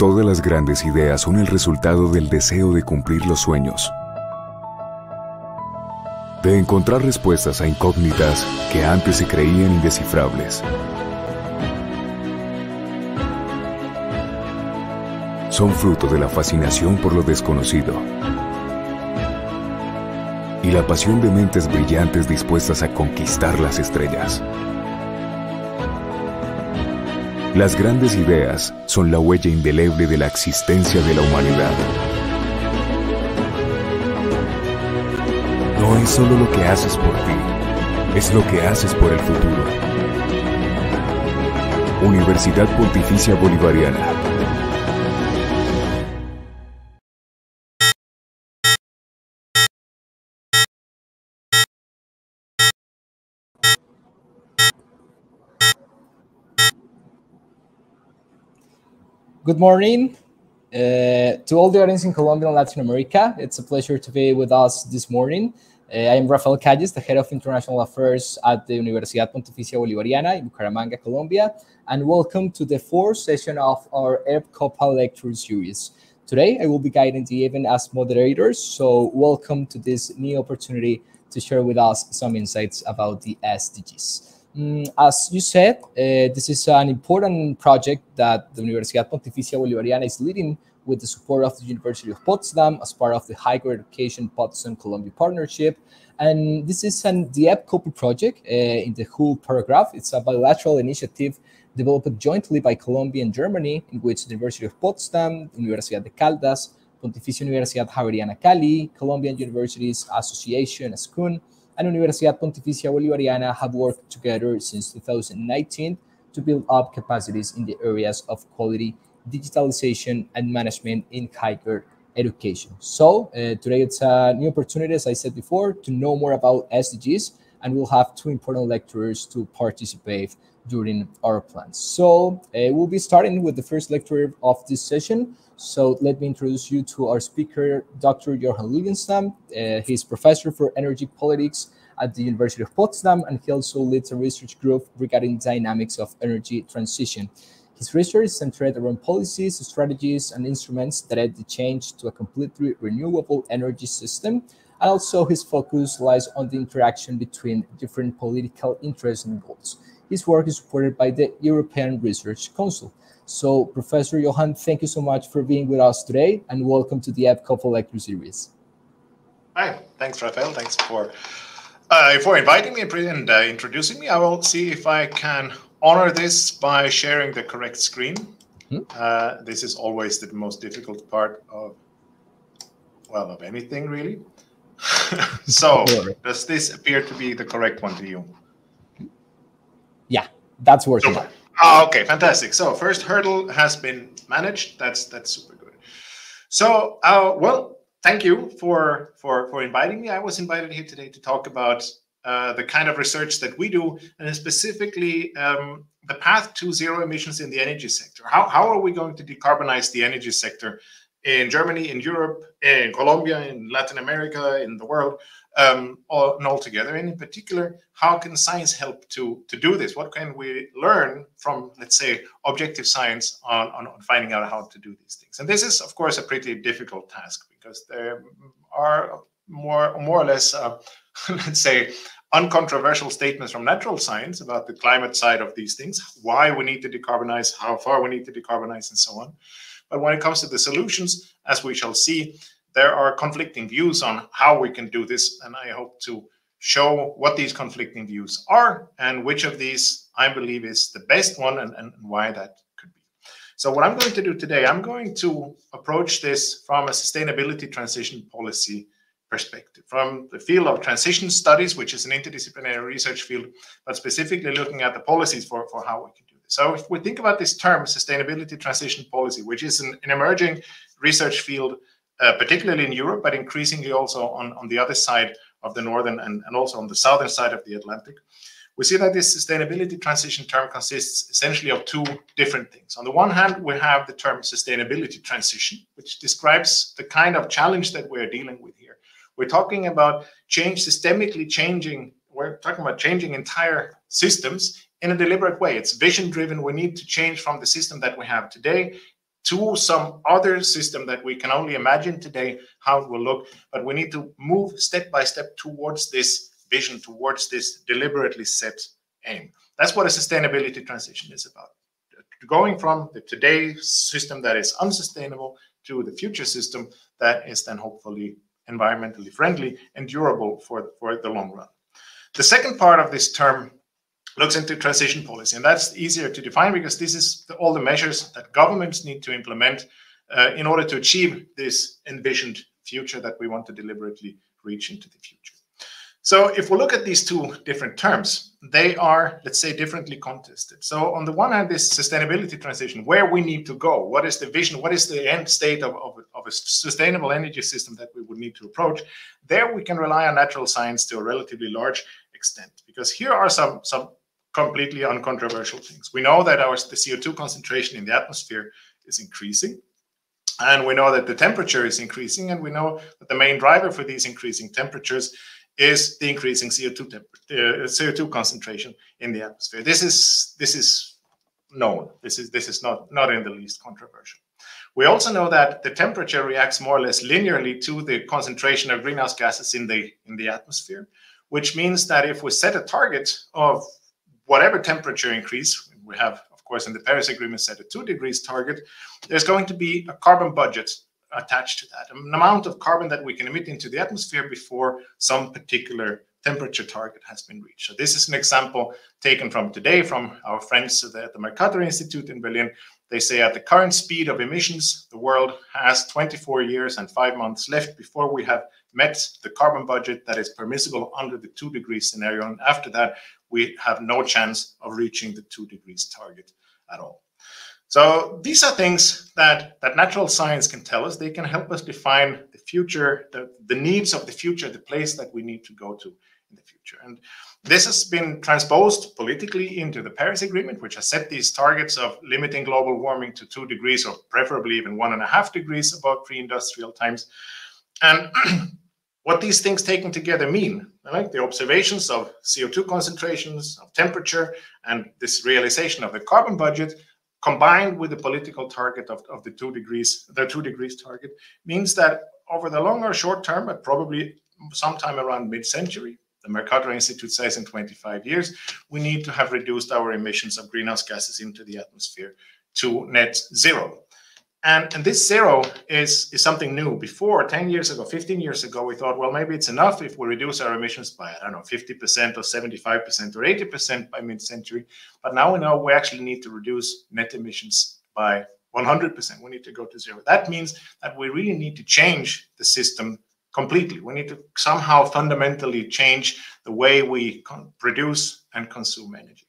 Todas las grandes ideas son el resultado del deseo de cumplir los sueños, de encontrar respuestas a incógnitas que antes se creían indescifrables. Son fruto de la fascinación por lo desconocido y la pasión de mentes brillantes dispuestas a conquistar las estrellas. Las grandes ideas son la huella indeleble de la existencia de la humanidad. No es solo lo que haces por ti, es lo que haces por el futuro. Universidad Pontificia Bolivariana. Good morning uh, to all the audience in Colombia and Latin America. It's a pleasure to be with us this morning. Uh, I am Rafael Calles, the head of international affairs at the Universidad Pontificia Bolivariana in Bucaramanga, Colombia, and welcome to the fourth session of our HEPCoPa lecture series. Today, I will be guiding the event as moderators, so welcome to this new opportunity to share with us some insights about the SDGs. Mm, as you said, uh, this is an important project that the Universidad Pontificia Bolivariana is leading with the support of the University of Potsdam as part of the Higher Education Potsdam Colombia Partnership. And this is an the HEPCoPa project uh, in the whole paragraph. It's a bilateral initiative developed jointly by Colombia and Germany, in which the University of Potsdam, Universidad de Caldas, Pontificia Universidad Javeriana Cali, Colombian Universities Association, ASCUN, and Universidad Pontificia Bolivariana have worked together since 2019 to build up capacities in the areas of quality, digitalization, and management in higher education. So uh, today it's a new opportunity, as I said before, to know more about SDGs, and we'll have two important lecturers to participate during our plans. So uh, we'll be starting with the first lecture of this session. So let me introduce you to our speaker, Dr. Johan Lilliestam. Uh, he's professor for energy politics at the University of Potsdam, and he also leads a research group regarding dynamics of energy transition. His research is centered around policies, strategies, and instruments that aid the change to a completely renewable energy system. And also his focus lies on the interaction between different political interests and goals. His work is supported by the European Research Council. So, Professor Johan, thank you so much for being with us today, and welcome to the HEPCoPa lecture series. Hi, thanks, Rafael. Thanks for uh, for inviting me and uh, introducing me. I will see if I can honor this by sharing the correct screen. Hmm? Uh, this is always the most difficult part of well of anything really. so, does this appear to be the correct one to you? That's working. Super. Oh, okay, fantastic. So first hurdle has been managed. That's that's super good. So, uh, well, thank you for for for inviting me. I was invited here today to talk about uh, the kind of research that we do, and specifically um, the path to zero emissions in the energy sector. How how are we going to decarbonize the energy sector in Germany, in Europe, in Colombia, in Latin America, in the world? um, all, and altogether. And in particular, how can science help to, to do this? What can we learn from, let's say, objective science on, on, on finding out how to do these things? And this is, of course, a pretty difficult task because there are more, more or less, uh, let's say, uncontroversial statements from natural science about the climate side of these things, why we need to decarbonize, how far we need to decarbonize, and so on. But when it comes to the solutions, as we shall see, there are conflicting views on how we can do this, and I hope to show what these conflicting views are and which of these I believe is the best one and, and why that could be. So what I'm going to do today, I'm going to approach this from a sustainability transition policy perspective, from the field of transition studies, which is an interdisciplinary research field, but specifically looking at the policies for, for how we can. So if we think about this term, sustainability transition policy, which is an, an emerging research field uh, particularly in Europe, but increasingly also on, on the other side of the northern and, and also on the southern side of the Atlantic. We see that this sustainability transition term consists essentially of two different things. On the one hand, we have the term sustainability transition, which describes the kind of challenge that we're dealing with here. We're talking about change, systemically changing, we're talking about changing entire systems in a deliberate way. It's vision driven. We need to change from the system that we have today to some other system that we can only imagine today how it will look. But we need to move step by step towards this vision, towards this deliberately set aim. That's what a sustainability transition is about. Going from the today system that is unsustainable to the future system that is then hopefully environmentally friendly and durable for, for the long run. The second part of this term looks into transition policy, and that's easier to define because this is the, all the measures that governments need to implement uh, in order to achieve this envisioned future that we want to deliberately reach into the future. So if we look at these two different terms, they are, let's say, differently contested. So on the one hand, this sustainability transition, where we need to go, what is the vision, what is the end state of, of, of a sustainable energy system that we would need to approach, there we can rely on natural science to a relatively large extent. Because here are some, some completely uncontroversial things. We know that our the CO2 concentration in the atmosphere is increasing. And we know that the temperature is increasing, and we know that the main driver for these increasing temperatures is the increasing CO2 uh, CO2 concentration in the atmosphere. This is this is known. This is this is not not in the least controversial. We also know that the temperature reacts more or less linearly to the concentration of greenhouse gases in the in the atmosphere, which means that if we set a target of whatever temperature increase, we have of course in the Paris Agreement set a two degrees target, there's going to be a carbon budget attached to that, an amount of carbon that we can emit into the atmosphere before some particular temperature target has been reached. So this is an example taken from today from our friends at the, Mercator Institute in Berlin. They say at the current speed of emissions, the world has 24 years and five months left before we have met the carbon budget that is permissible under the two degrees scenario. And after that, we have no chance of reaching the two degrees target at all. So these are things that, that natural science can tell us. They can help us define the future, the, the needs of the future, the place that we need to go to in the future. And this has been transposed politically into the Paris Agreement, which has set these targets of limiting global warming to two degrees or preferably even one and a half degrees above pre-industrial times. And what these things taken together mean, like the observations of CO2 concentrations, of temperature, and this realization of the carbon budget combined with the political target of, of the two degrees, the two degrees target, means that over the long or short term, but probably sometime around mid-century, the Mercator Institute says in 25 years, we need to have reduced our emissions of greenhouse gases into the atmosphere to net zero. And, and this zero is, is something new. Before, 10 years ago, 15 years ago, we thought, well, maybe it's enough if we reduce our emissions by, I don't know, 50% or 75% or 80% by mid century. But now we know we actually need to reduce net emissions by 100%. We need to go to zero. That means that we really need to change the system completely. We need to somehow fundamentally change the way we produce and consume energy.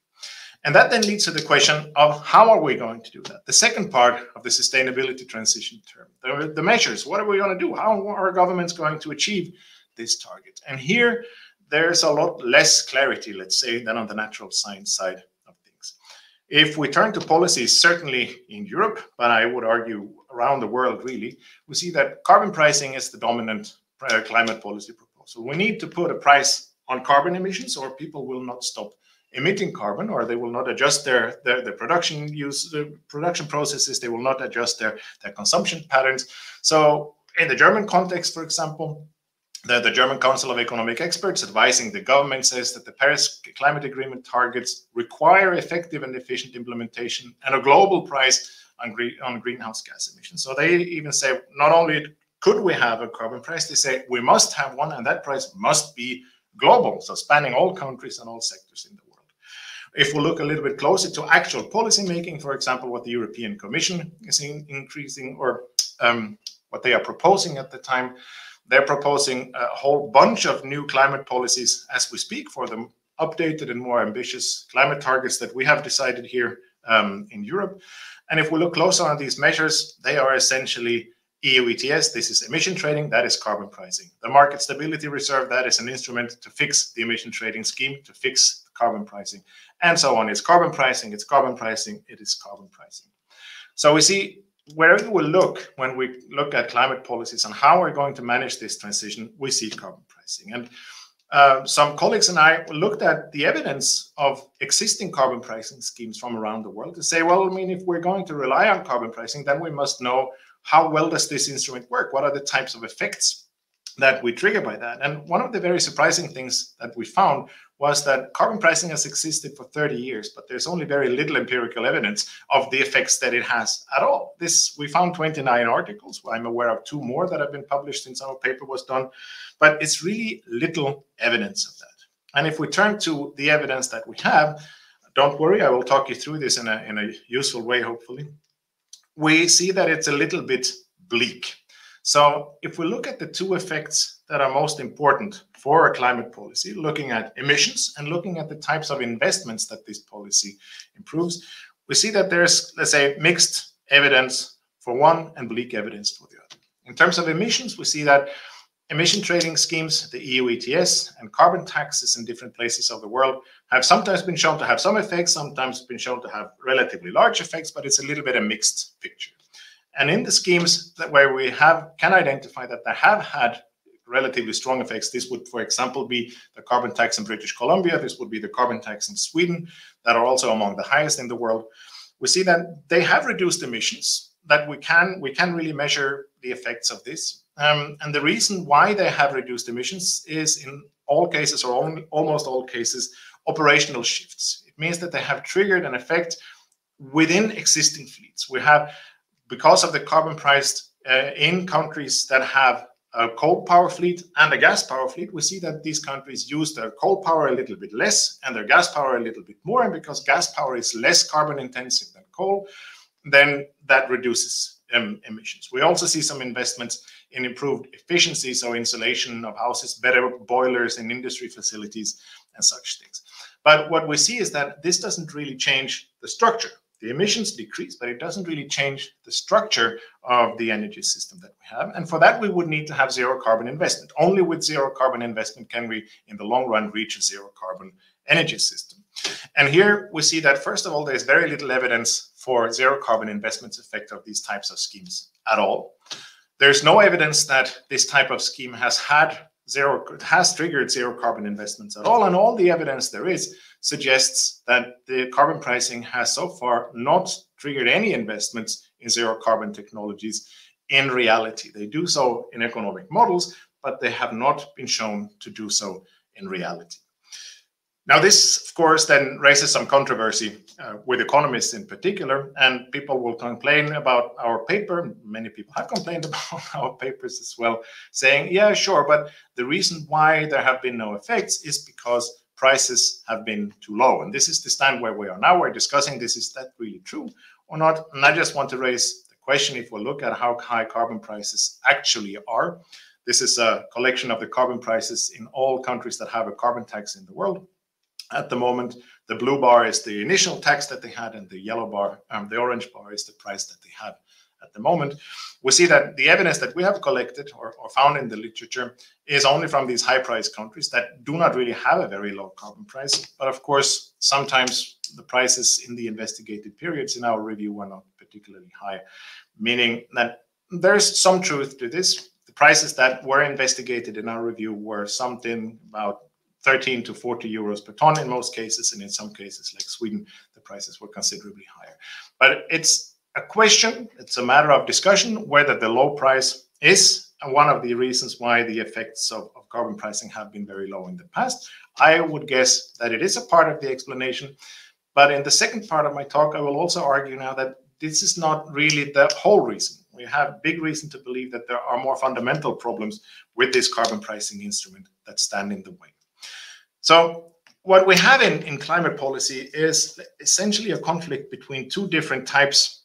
And that then leads to the question of how are we going to do that? The second part of the sustainability transition term, the, the measures. What are we going to do? How are governments going to achieve this target? And here, there's a lot less clarity, let's say, than on the natural science side of things. If we turn to policies, certainly in Europe, but I would argue around the world, really, we see that carbon pricing is the dominant uh, climate policy proposal. We need to put a price on carbon emissions, or people will not stop emitting carbon or they will not adjust their, their, their production use the production processes they will not adjust their, their consumption patterns so in the german context for example the, the German Council of Economic Experts advising the government says that the Paris Climate Agreement targets require effective and efficient implementation and a global price on, green, on greenhouse gas emissions. So they even say not only could we have a carbon price, they say we must have one, and that price must be global, so spanning all countries and all sectors in the. If we look a little bit closer to actual policy making, for example, what the European Commission is in increasing or um, what they are proposing at the time, they're proposing a whole bunch of new climate policies as we speak for them, updated and more ambitious climate targets that we have decided here um, in Europe. And if we look closer on these measures, they are essentially EU ETS, this is emission trading, that is carbon pricing. The market stability reserve, that is an instrument to fix the emission trading scheme, to fix carbon pricing and so on. It's carbon pricing, it's carbon pricing, it is carbon pricing. So we see wherever we look, when we look at climate policies and how we're going to manage this transition, we see carbon pricing. And uh, some colleagues and I looked at the evidence of existing carbon pricing schemes from around the world to say, well, I mean, if we're going to rely on carbon pricing, then we must know how well does this instrument work? What are the types of effects that we trigger by that? And one of the very surprising things that we found was that carbon pricing has existed for 30 years, but there's only very little empirical evidence of the effects that it has at all. This we found 29 articles. I'm aware of two more that have been published since our paper was done, but it's really little evidence of that. And if we turn to the evidence that we have, don't worry, I will talk you through this in a, in a useful way, hopefully. We see that it's a little bit bleak. So if we look at the two effects that are most important for a climate policy, looking at emissions and looking at the types of investments that this policy improves, we see that there's, let's say, mixed evidence for one and bleak evidence for the other. In terms of emissions, we see that emission trading schemes, the EU ETS, and carbon taxes in different places of the world have sometimes been shown to have some effects, sometimes been shown to have relatively large effects, but it's a little bit a mixed picture. And in the schemes that where we have can identify that they have had relatively strong effects, this would, for example, be the carbon tax in British Columbia. This would be the carbon tax in Sweden, that are also among the highest in the world. We see that they have reduced emissions. That we can we can really measure the effects of this. Um, and the reason why they have reduced emissions is in all cases, or almost all cases, operational shifts. It means that they have triggered an effect within existing fleets. We have because of the carbon price uh, in countries that have a coal power fleet and a gas power fleet, we see that these countries use their coal power a little bit less and their gas power a little bit more. And because gas power is less carbon intensive than coal, then that reduces um, emissions. We also see some investments in improved efficiency, so insulation of houses, better boilers in industry facilities, and such things. But what we see is that this doesn't really change the structure the emissions decrease, but it doesn't really change the structure of the energy system that we have. And for that, we would need to have zero carbon investment. Only with zero carbon investment can we, in the long run, reach a zero carbon energy system. And here we see that, first of all, there's very little evidence for zero carbon investments effect of these types of schemes at all. There's no evidence that this type of scheme has had zero has triggered zero carbon investments at all. And all the evidence there is suggests that the carbon pricing has so far not triggered any investments in zero carbon technologies in reality. They do so in economic models, but they have not been shown to do so in reality. Now, this, of course, then raises some controversy uh, with economists in particular, and people will complain about our paper. Many people have complained about our papers as well, saying, yeah, sure, but the reason why there have been no effects is because prices have been too low. And this is the stand where we are now. We're discussing this. Is that really true or not? And I just want to raise the question if we look at how high carbon prices actually are. This is a collection of the carbon prices in all countries that have a carbon tax in the world at the moment. The blue bar is the initial tax that they had, and the yellow bar, um, the orange bar, is the price that they have at the moment. We see that the evidence that we have collected or, or found in the literature is only from these high price countries that do not really have a very low carbon price. But of course, sometimes the prices in the investigated periods in our review were not particularly high, meaning that there's some truth to this. The prices that were investigated in our review were something about 13 to 40 euros per ton in most cases, and in some cases, like Sweden, the prices were considerably higher. But it's a question, it's a matter of discussion whether the low price is one of the reasons why the effects of, of carbon pricing have been very low in the past. I would guess that it is a part of the explanation. But in the second part of my talk, I will also argue now that this is not really the whole reason. We have big reason to believe that there are more fundamental problems with this carbon pricing instrument that stand in the way. So what we have in, in climate policy is essentially a conflict between two different types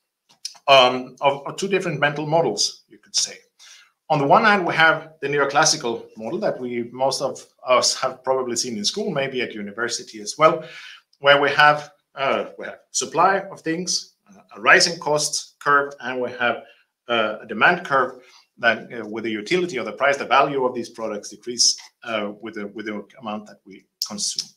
um, of, of two different mental models, you could say. On the one hand, we have the neoclassical model that we most of us have probably seen in school, maybe at university as well, where we have, uh, we have supply of things, a rising cost curve, and we have uh, a demand curve that uh, with the utility or the price, the value of these products decrease uh, with, the, with the amount that we consume.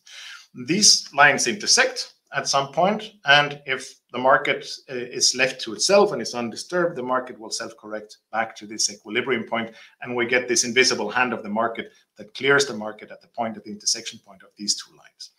These lines intersect at some point, and if the market uh, is left to itself and is undisturbed, the market will self-correct back to this equilibrium point, and we get this invisible hand of the market that clears the market at the point at the intersection point of these two lines.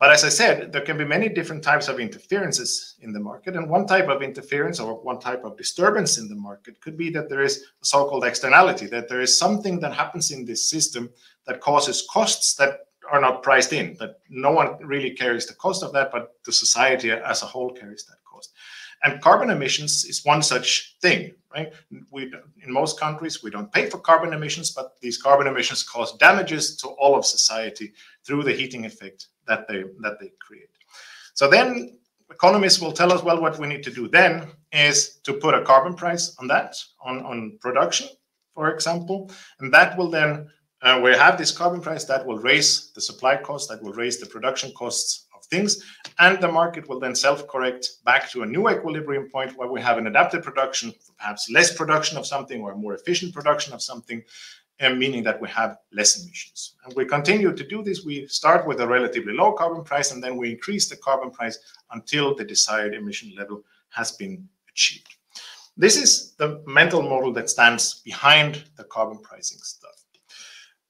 But as I said, there can be many different types of interferences in the market. And one type of interference or one type of disturbance in the market could be that there is a so called externality, that there is something that happens in this system that causes costs that are not priced in, that no one really carries the cost of that, but the society as a whole carries that cost. And carbon emissions is one such thing, right? We, in most countries, we don't pay for carbon emissions, but these carbon emissions cause damages to all of society through the heating effect that they that they create. So then economists will tell us, well, what we need to do then is to put a carbon price on that, on, on production, for example, and that will then uh, we have this carbon price that will raise the supply cost, that will raise the production costs things, and the market will then self-correct back to a new equilibrium point where we have an adapted production, perhaps less production of something or more efficient production of something, and meaning that we have less emissions. And we continue to do this. We start with a relatively low carbon price, and then we increase the carbon price until the desired emission level has been achieved. This is the mental model that stands behind the carbon pricing stuff.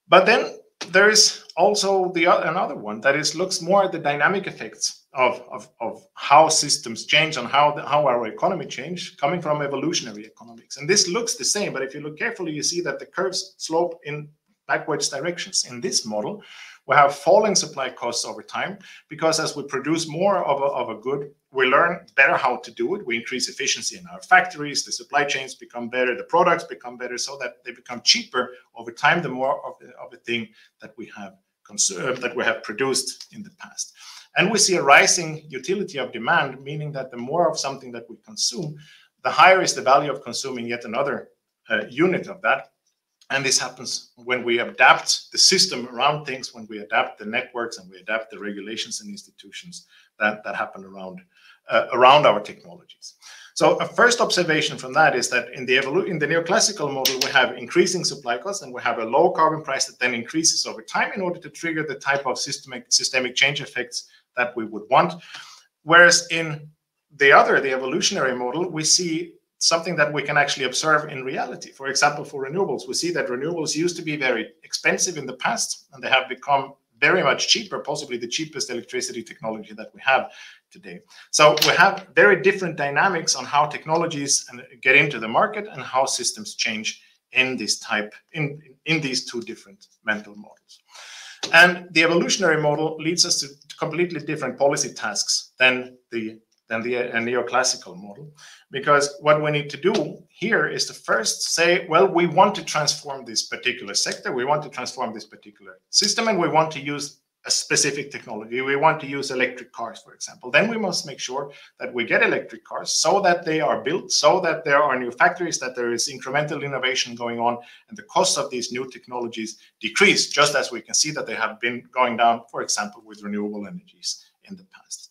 But then there is also the another one that is looks more at the dynamic effects of, of, of how systems change and how the, how our economy change coming from evolutionary economics. And this looks the same but if you look carefully you see that the curves slope in backwards directions in this model we have falling supply costs over time because as we produce more of a, of a good we learn better how to do it. We increase efficiency in our factories. The supply chains become better. The products become better so that they become cheaper over time. The more of, the, of a thing that we have conserved, that we have produced in the past. And we see a rising utility of demand, meaning that the more of something that we consume, the higher is the value of consuming yet another uh, unit of that. And this happens when we adapt the system around things, when we adapt the networks and we adapt the regulations and institutions that, that happen around uh, around our technologies. So a first observation from that is that in the in the neoclassical model, we have increasing supply costs and we have a low carbon price that then increases over time in order to trigger the type of systemic systemic change effects that we would want. Whereas in the other, the evolutionary model, we see something that we can actually observe in reality. For example, for renewables, we see that renewables used to be very expensive in the past, and they have become very much cheaper, possibly the cheapest electricity technology that we have today. So we have very different dynamics on how technologies uh, get into the market and how systems change in this type in in these two different mental models. And the evolutionary model leads us to completely different policy tasks than the than the neoclassical model because what we need to do here is to first say well we want to transform this particular sector we want to transform this particular system and we want to use a specific technology. We want to use electric cars, for example. Then we must make sure that we get electric cars so that they are built, so that there are new factories, that there is incremental innovation going on, and the cost of these new technologies decrease, just as we can see that they have been going down, for example, with renewable energies in the past.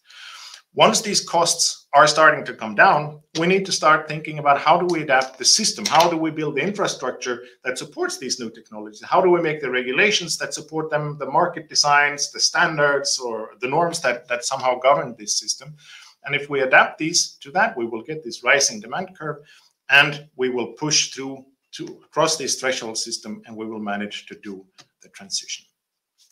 Once these costs are starting to come down, we need to start thinking about how do we adapt the system? How do we build the infrastructure that supports these new technologies? How do we make the regulations that support them, the market designs, the standards, or the norms that, that somehow govern this system? And if we adapt these to that, we will get this rising demand curve and we will push through to across this threshold system and we will manage to do the transition.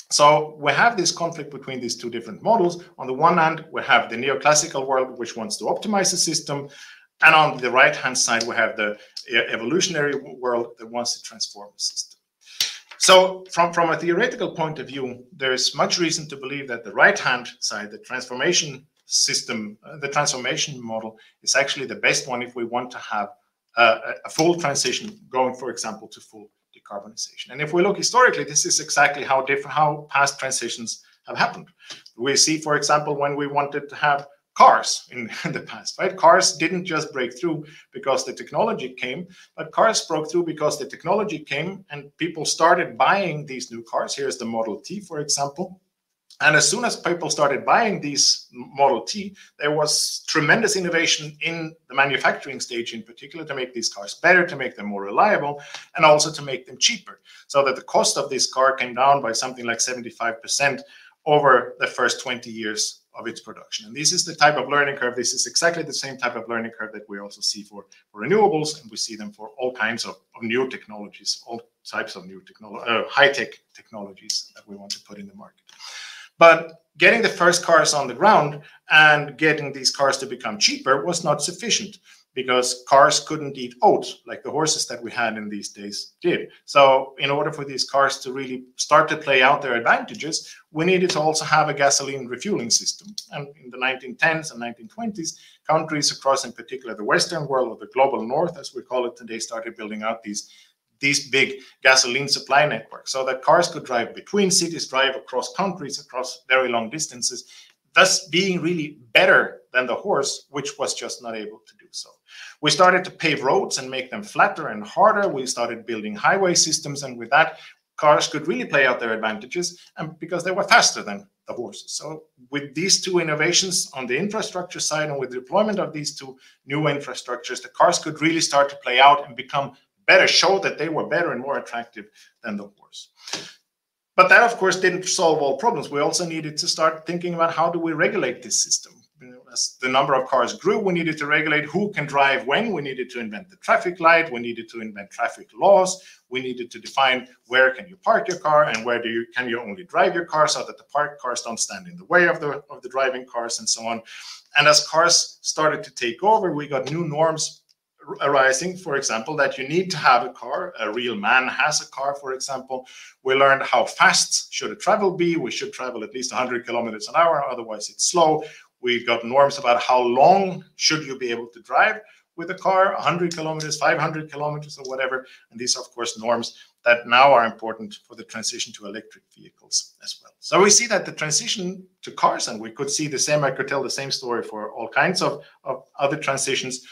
So we have this conflict between these two different models. On the one hand, we have the neoclassical world, which wants to optimize the system. And on the right-hand side, we have the evolutionary world that wants to transform the system. So from, from a theoretical point of view, there's much reason to believe that the right-hand side, the transformation system, uh, the transformation model is actually the best one if we want to have a, a full transition going, for example, to full decarbonization. And if we look historically, this is exactly how different how past transitions have happened. We see, for example, when we wanted to have cars in, in, the past, right? Cars didn't just break through because the technology came, but cars broke through because the technology came and people started buying these new cars. Here's the Model T, for example. And as soon as people started buying these Model T, there was tremendous innovation in the manufacturing stage, in particular, to make these cars better, to make them more reliable, and also to make them cheaper. So that the cost of this car came down by something like 75% over the first 20 years of its production. And this is the type of learning curve. This is exactly the same type of learning curve that we also see for, for renewables, and we see them for all kinds of, of new technologies, all types of new technology, uh, high-tech technologies that we want to put in the market. But getting the first cars on the ground and getting these cars to become cheaper was not sufficient because cars couldn't eat oats like the horses that we had in these days did. So, in order for these cars to really start to play out their advantages, we needed to also have a gasoline refueling system. And in the 1910s and 1920s, countries across, in particular, the Western world or the global North, as we call it today, started building out these these big gasoline supply networks so that cars could drive between cities, drive across countries, across very long distances, thus being really better than the horse, which was just not able to do so. We started to pave roads and make them flatter and harder. We started building highway systems, and with that, cars could really play out their advantages and because they were faster than the horses. So with these two innovations on the infrastructure side and with the deployment of these two new infrastructures, the cars could really start to play out and become better, show that they were better and more attractive than the horse. But that, of course, didn't solve all problems. We also needed to start thinking about how do we regulate this system. You know, as the number of cars grew, we needed to regulate who can drive when. We needed to invent the traffic light. We needed to invent traffic laws. We needed to define where can you park your car and where do you can you only drive your car so that the parked cars don't stand in the way of the of the driving cars and so on. And as cars started to take over, we got new norms arising, for example, that you need to have a car. A real man has a car, for example. We learned how fast should a travel be. We should travel at least 100 kilometers an hour, otherwise it's slow. We've got norms about how long should you be able to drive with a car, 100 kilometers, 500 kilometers, or whatever. And these are, of course, norms that now are important for the transition to electric vehicles as well. So we see that the transition to cars, and we could see the same, I could tell the same story for all kinds of, of other transitions,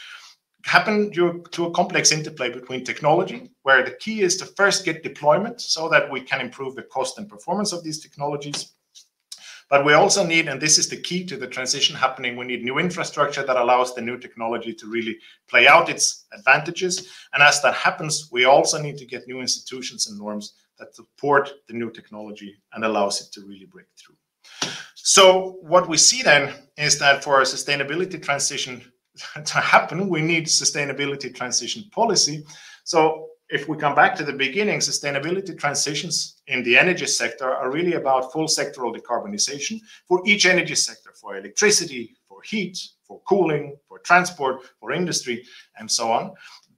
happen due to a complex interplay between technology, where the key is to first get deployment so that we can improve the cost and performance of these technologies. But we also need, and this is the key to the transition happening, we need new infrastructure that allows the new technology to really play out its advantages. And as that happens, we also need to get new institutions and norms that support the new technology and allows it to really break through. So what we see then is that for a sustainability transition to happen, we need sustainability transition policy. So if we come back to the beginning, sustainability transitions in the energy sector are really about full sectoral decarbonization for each energy sector, for electricity, for heat, for cooling, for transport, for industry, and so on.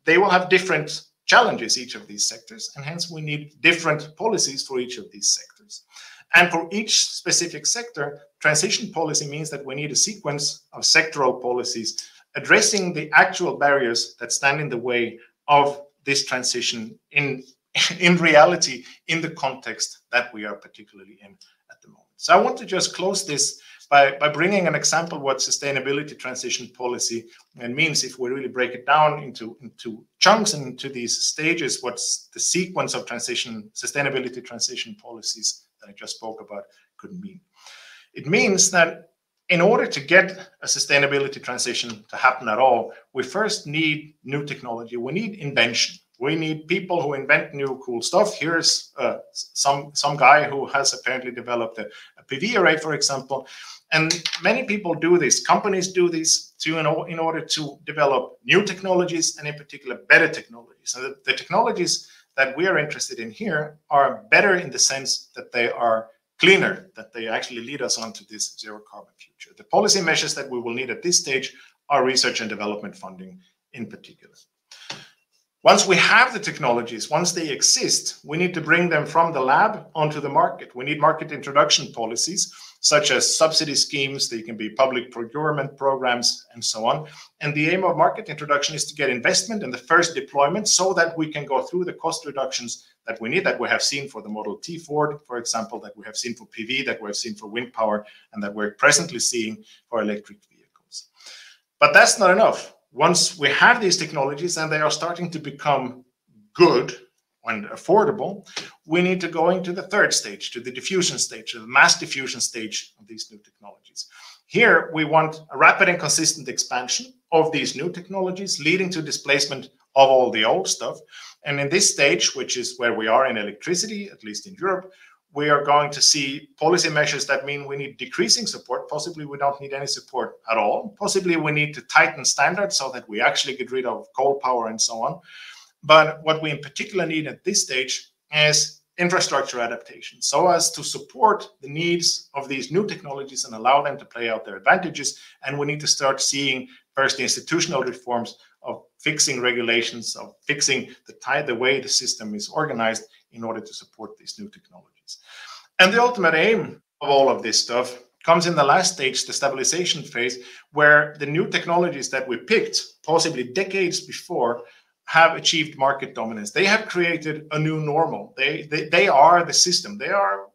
They will have different challenges, each of these sectors, and hence we need different policies for each of these sectors. And for each specific sector, transition policy means that we need a sequence of sectoral policies addressing the actual barriers that stand in the way of this transition in in reality in the context that we are particularly in at the moment. So i want to just close this by, by bringing an example what sustainability transition policy means. If we really break it down into into chunks and into these stages what's the sequence of transition sustainability transition policies that i just spoke about could mean. It means that in order to get a sustainability transition to happen at all, we first need new technology. We need invention. We need people who invent new cool stuff. Here's uh, some some guy who has apparently developed a, a, PV array, for example. And many people do this. Companies do this to in, in order to develop new technologies and, in particular, better technologies. And the, the technologies that we are interested in here are better in the sense that they are cleaner, that they actually lead us onto this zero carbon future. The policy measures that we will need at this stage are research and development funding in particular. Once we have the technologies, once they exist, we need to bring them from the lab onto the market. We need market introduction policies such as subsidy schemes, they can be public procurement programs, and so on. And the aim of market introduction is to get investment in the first deployment so that we can go through the cost reductions that we need, that we have seen for the Model T Ford, for example, that we have seen for PV, that we have seen for wind power, and that we're presently seeing for electric vehicles. But that's not enough. Once we have these technologies and they are starting to become good and affordable, we need to go into the third stage, to the diffusion stage, to the mass diffusion stage of these new technologies. Here, we want a rapid and consistent expansion of these new technologies, leading to displacement of all the old stuff. And in this stage, which is where we are in electricity, at least in Europe, we are going to see policy measures that mean we need decreasing support. Possibly we don't need any support at all. Possibly we need to tighten standards so that we actually get rid of coal power and so on. But what we in particular need at this stage is infrastructure adaptation so as to support the needs of these new technologies and allow them to play out their advantages. And we need to start seeing first the institutional reforms of fixing regulations, of fixing the, the way the system is organized in order to support these new technologies. And the ultimate aim of all of this stuff comes in the last stage, the stabilization phase, where the new technologies that we picked, possibly decades before, have achieved market dominance. They have created a new normal. They, they, they are the system. They are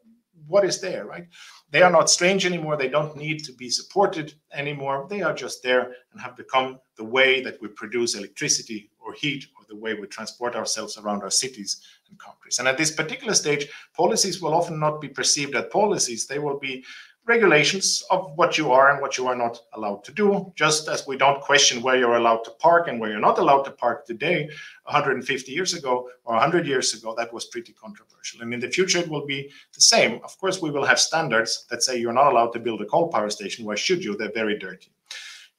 what is there, right? They are not strange anymore. They don't need to be supported anymore. They are just there and have become the way that we produce electricity or heat or the way we transport ourselves around our cities and countries. And at this particular stage, policies will often not be perceived as policies. They will be regulations of what you are and what you are not allowed to do, just as we don't question where you're allowed to park and where you're not allowed to park today. 150 years ago or 100 years ago, that was pretty controversial. And in the future, it will be the same. Of course, we will have standards that say you're not allowed to build a coal power station. Why should you? They're very dirty.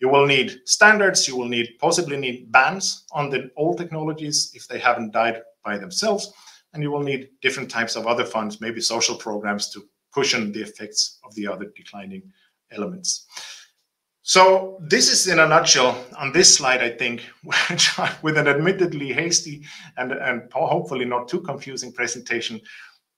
You will need standards. You will need possibly need bans on the old technologies if they haven't died by themselves. And you will need different types of other funds, maybe social programs to cushion the effects of the other declining elements. So this is in a nutshell on this slide, I think, with an admittedly hasty and, and hopefully not too confusing presentation.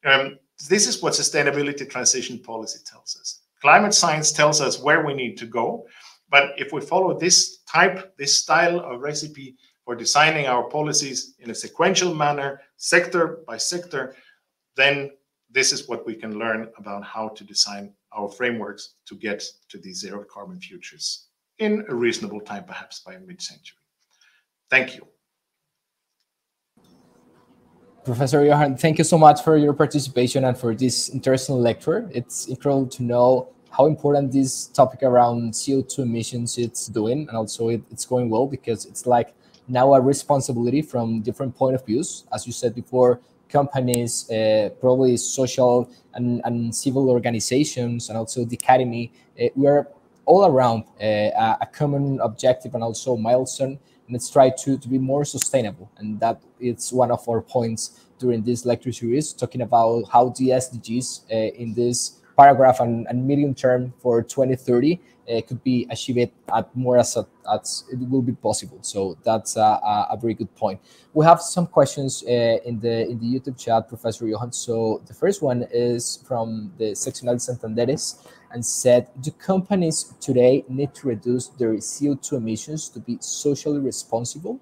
Um, this is what sustainability transition policy tells us. Climate science tells us where we need to go. But if we follow this type, this style of recipe for designing our policies in a sequential manner, sector by sector, then this is what we can learn about how to design our frameworks to get to these zero carbon futures in a reasonable time, perhaps by mid-century. Thank you. Professor Johan, thank you so much for your participation and for this interesting lecture. It's incredible to know how important this topic around CO2 emissions it's doing, and also it, it's going well because it's like now a responsibility from different point of views. As you said before, companies, uh, probably social and, and, civil organizations, and also the academy. Uh, we are all around uh, a common objective and also milestone, and let's try to, to be more sustainable. And that is one of our points during this lecture series, talking about how the SDGs uh, in this paragraph and, and medium term for 2030 uh, could be achieved at more as, a, as it will be possible. So that's a, a, very good point. We have some questions uh, in the in the YouTube chat, Professor Johan. So the first one is from the Seccional Santanderes and said, do companies today need to reduce their CO2 emissions to be socially responsible?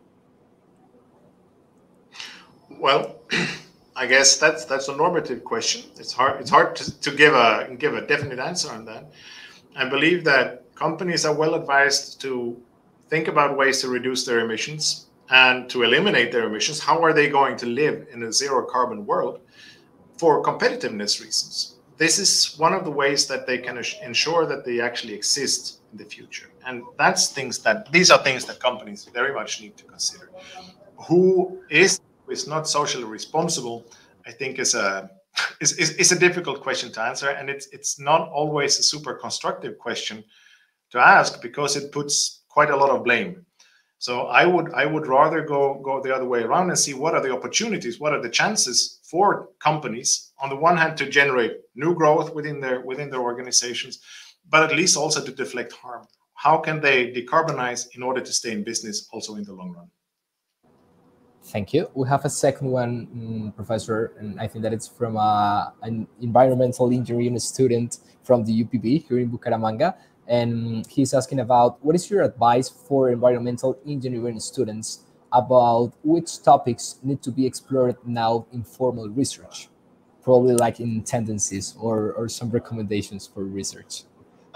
Well, I guess that's that's a normative question. It's hard it's hard to, to give a give a definite answer on that. I believe that companies are well advised to think about ways to reduce their emissions and to eliminate their emissions. How are they going to live in a zero carbon world for competitiveness reasons? This is one of the ways that they can ensure that they actually exist in the future. And that's things that these are things that companies very much need to consider. Who is is not socially responsible, I think is a is, is, is a difficult question to answer, and it's it's not always a super constructive question to ask because it puts quite a lot of blame. So I would I would rather go go the other way around and see what are the opportunities, what are the chances for companies on the one hand to generate new growth within their within their organizations, but at least also to deflect harm. How can they decarbonize in order to stay in business also in the long run? Thank you. We have a second one, mm, Professor, and I think that it's from uh, an environmental engineering student from the UPB here in Bucaramanga. And he's asking about what is your advice for environmental engineering students about which topics need to be explored now in formal research? Probably like in tendencies or, or some recommendations for research.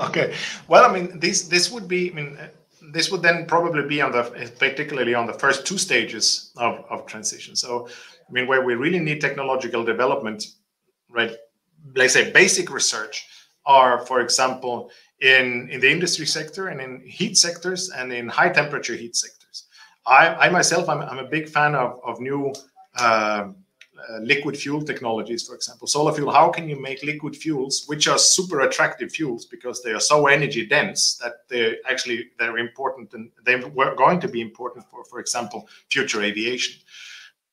Okay. Well, I mean, this this would be, I mean, this would then probably be on the particularly on the first two stages of, of transition. So, I mean, where we really need technological development, right? Let's say basic research are, for example, in in the industry sector and in heat sectors and in high temperature heat sectors. I, I myself, I'm, I'm a big fan of, of new uh, uh, liquid fuel technologies, for example, solar fuel. How can you make liquid fuels, which are super attractive fuels because they are so energy dense that they're actually they're important and they were going to be important for, for example, future aviation.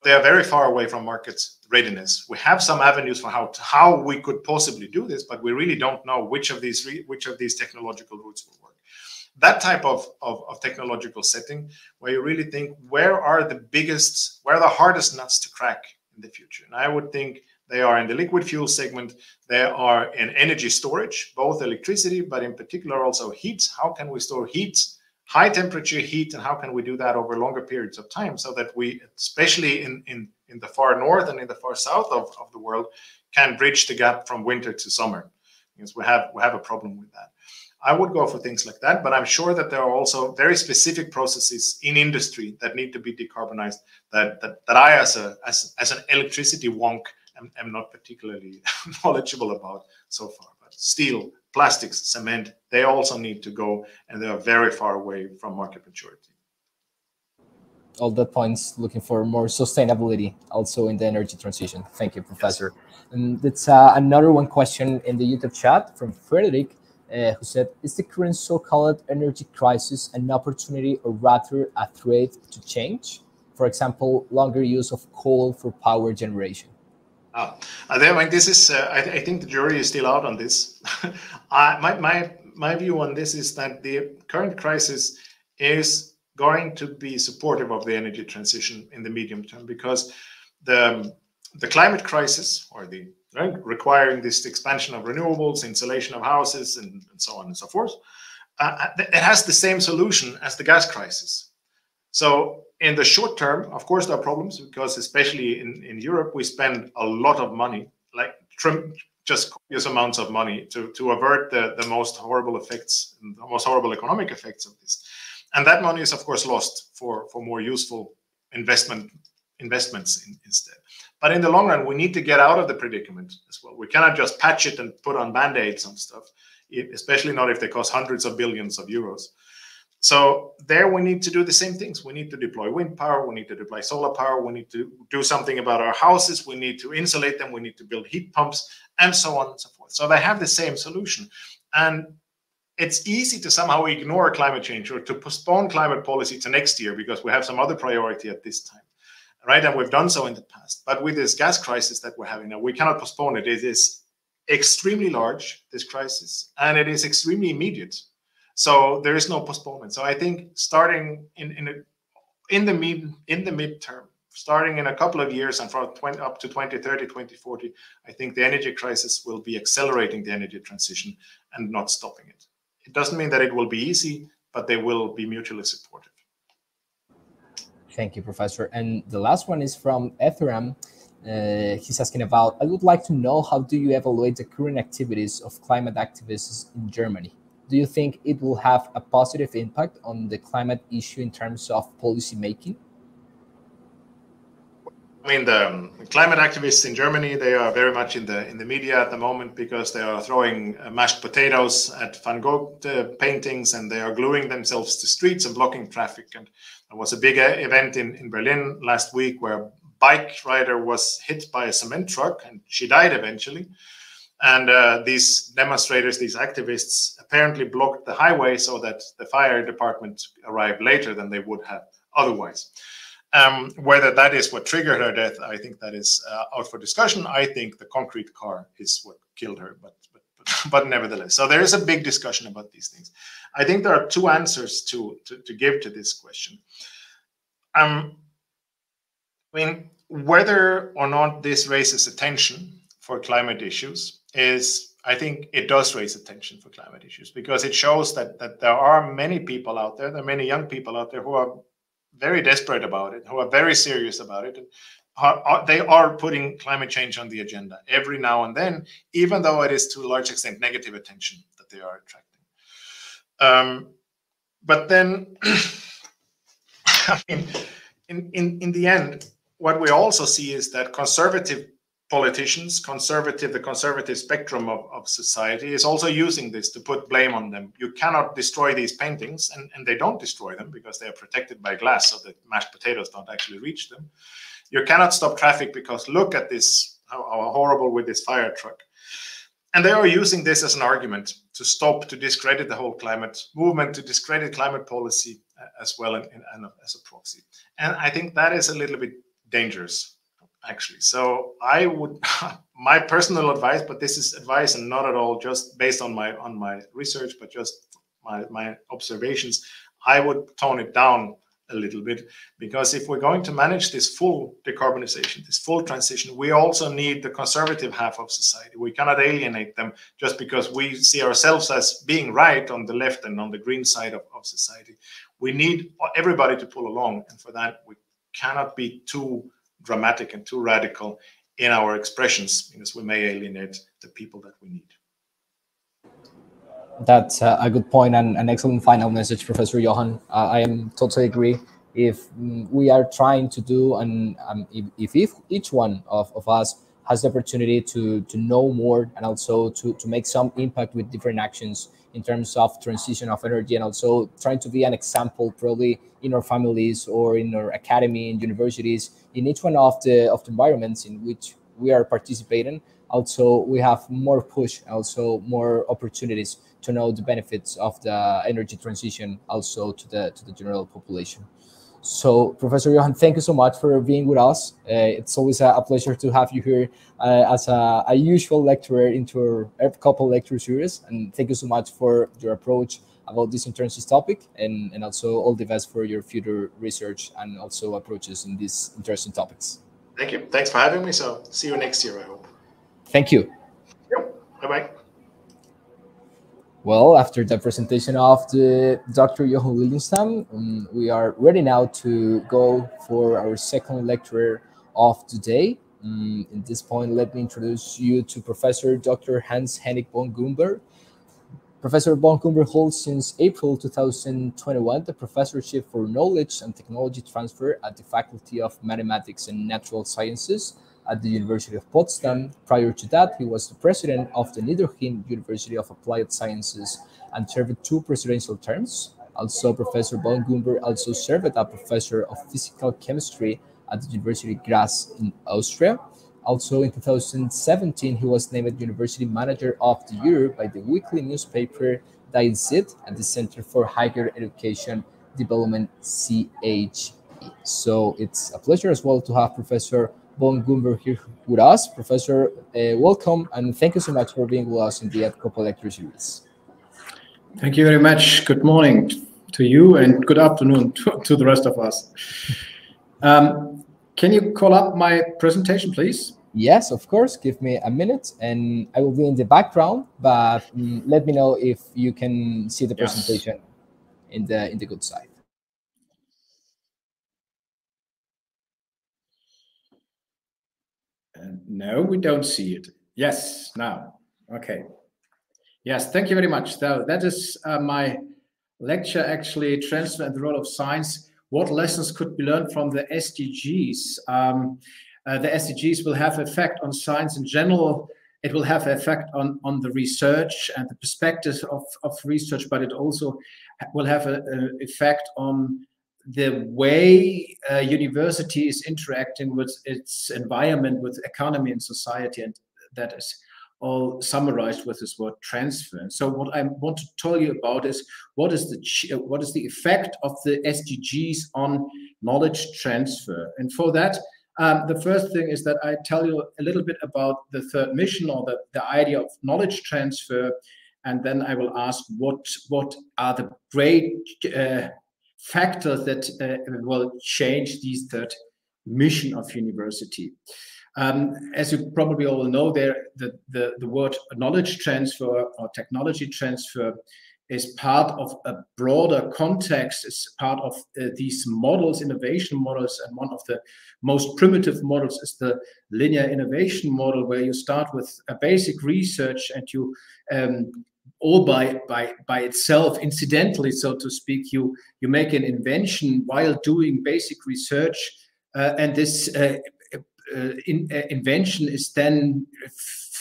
They are very far away from market readiness. We have some avenues for how to, how we could possibly do this, but we really don't know which of these which of these technological routes will work that type of, of, of, technological setting where you really think where are the biggest where are the hardest nuts to crack in the future. And i would think they are in the liquid fuel segment. They are in energy storage both electricity but in particular also heat how can we store heat high temperature heat and how can we do that over longer periods of time so that we especially in in, in the far north and in the far south of, of the world can bridge the gap from winter to summer? Because we have we have a problem with that I would go for things like that, but I'm sure that there are also very specific processes in industry that need to be decarbonized that that, that I, as a as, as an electricity wonk, am, am not particularly knowledgeable about so far. But steel, plastics, cement, they also need to go, and they are very far away from market maturity. All the points looking for more sustainability also in the energy transition. Thank you, Professor. Yes. And that's uh, another one question in the YouTube chat from Frederick uh, who said, Is the current so called energy crisis an opportunity or rather a threat to change? For example, longer use of coal for power generation. Oh, I mean, this is, uh, I, I, think the jury is still out on this. I, my, my, my view on this is that the current crisis is going to be supportive of the energy transition in the medium term because the, the climate crisis or the right? requiring this expansion of renewables, insulation of houses, and, and so on and so forth. Uh, uh it has the same solution as the gas crisis. So in the short term, of course, there are problems because especially in, in Europe, we spend a lot of money, like just copious amounts of money to, to avert the, the most horrible effects, the most horrible economic effects of this. And that money is, of course, lost for, for more useful investment investments in, instead. But in the long run, we need to get out of the predicament as well. We cannot just patch it and put on band aids and stuff, especially not if they cost hundreds of billions of euros. So there we need to do the same things. We need to deploy wind power. We need to deploy solar power. We need to do something about our houses. We need to insulate them. We need to build heat pumps and so on and so forth. So they have the same solution. And it's easy to somehow ignore climate change or to postpone climate policy to next year because we have some other priority at this time right? And we've done so in the past. But with this gas crisis that we're having now, we cannot postpone it. It is extremely large, this crisis, and it is extremely immediate. So there is no postponement. So I think starting in in, a, in the mid in the midterm, starting in a couple of years and from 20, up to 2030, 2040, I think the energy crisis will be accelerating the energy transition and not stopping it. It doesn't mean that it will be easy, but they will be mutually supportive. Thank you, Professor. And the last one is from Ethereum. Uh, he's asking about, I would like to know how do you evaluate the current activities of climate activists in Germany? Do you think it will have a positive impact on the climate issue in terms of policy making? I mean, the um, climate activists in Germany, they are very much in the in the media at the moment because they are throwing uh, mashed potatoes at Van Gogh uh, paintings and they are gluing themselves to streets and blocking traffic. And there was a big uh, event in, in Berlin last week where a bike rider was hit by a cement truck and she died eventually. And uh, these demonstrators, these activists, apparently blocked the highway so that the fire department arrived later than they would have otherwise. Um, whether that is what triggered her death, I think that is uh, out for discussion. I think the concrete car is what killed her, but, but but nevertheless, so there is a big discussion about these things. I think there are two answers to to, to give to this question. Um, I mean, whether or not this raises attention for climate issues is I think it does raise attention for climate issues because it shows that that there are many people out there, there are many young people out there who are very desperate about it, who are very serious about it. And are, are, they are putting climate change on the agenda every now and then, even though it is to a large extent negative attention that they are attracting. Um, but then, I mean, in, in, in the end, what we also see is that conservative politicians, conservative, the conservative spectrum of, of society is also using this to put blame on them. You cannot destroy these paintings, and, and they don't destroy them because they are protected by glass so that mashed potatoes don't actually reach them. You cannot stop traffic because look at this, how, how horrible with this fire truck. And they are using this as an argument to stop, to discredit the whole climate movement, to discredit climate policy uh, as well and as a proxy. And I think that is a little bit dangerous, actually. So I would, my personal advice, but this is advice and not at all just based on my on my research, but just my my observations. I would tone it down a little bit because if we're going to manage this full decarbonization this full transition we also need the conservative half of society we cannot alienate them just because we see ourselves as being right on the left and on the green side of, of society we need everybody to pull along and for that we cannot be too dramatic and too radical in our expressions because we may alienate the people that we need that's a good point and an excellent final message, Professor Johan. Uh, I am totally agree. If mm, we are trying to do, and um, if, if, if, each one of, of us has the opportunity to, to know more and also to, to make some impact with different actions in terms of transition of energy and also trying to be an example probably in our families or in our academy and universities in each one of the of the environments in which we are participating also we have more push also more opportunities to know the benefits of the energy transition also to the to the general population. So, Professor Johan, thank you so much for being with us. Uh, it's always a, pleasure to have you here uh, as a, a, usual lecturer into our HEPCoPa lecture series. And thank you so much for your approach about this internship topic and, and also all the best for your future research and also approaches in these interesting topics. Thank you. Thanks for having me. So, see you next year, I hope. Thank you. Yep. Bye bye. Well, after the presentation of the Dr. Johan Lilliestam, um, we are ready now to go for our second lecturer of today. Um, at this point, let me introduce you to Professor Dr. Hans Hennig von Grünberg. Professor von Grünberg holds since April 2021 the Professorship for Knowledge and Technology Transfer at the Faculty of Mathematics and Natural Sciences at the University of Potsdam. Prior to that, he was the president of the Niederrhein University of Applied Sciences and served two presidential terms. Also, Professor von Grünberg also served as a professor of physical chemistry at the University Graz in Austria. Also, in 2017, he was named University Manager of the Year by the weekly newspaper Die Zeit at the Center for Higher Education Development, CHE. So it's a pleasure as well to have Professor von Grünberg here with us. Professor, uh, welcome and thank you so much for being with us in the HEPCoPa lecture series. Thank you very much. Good morning to you and good afternoon to, to the rest of us. Um, can you call up my presentation, please? Yes, of course. Give me a minute and I will be in the background, but um, let me know if you can see the presentation yes. in the in the good side. no, we don't see it. Yes, now. Okay. Yes, thank you very much. So that is uh, my lecture, actually, Transfer and the Role of Science. What lessons could be learned from the SDGs? Um, uh, the SDGs will have effect on science in general. It will have effect on, on the research and the perspectives of, of research, but it also will have an effect on the way a university is interacting with its environment, with economy and society, and that is all summarized with this word transfer. So what I want to tell you about is what is the what is the effect of the SDGs on knowledge transfer, and for that. Um, the first thing is that I tell you a little bit about the third mission or the, the idea of knowledge transfer, and then I will ask what what are the great uh, factors that uh, will change this third mission of university. Um, as you probably all know, there the, the, the word knowledge transfer or technology transfer is part of a broader context, is part of uh, these models, innovation models, and one of the most primitive models is the linear innovation model, where you start with a basic research and you um, all by by by itself incidentally so to speak you you make an invention while doing basic research. Uh, and this uh, in, uh, invention is then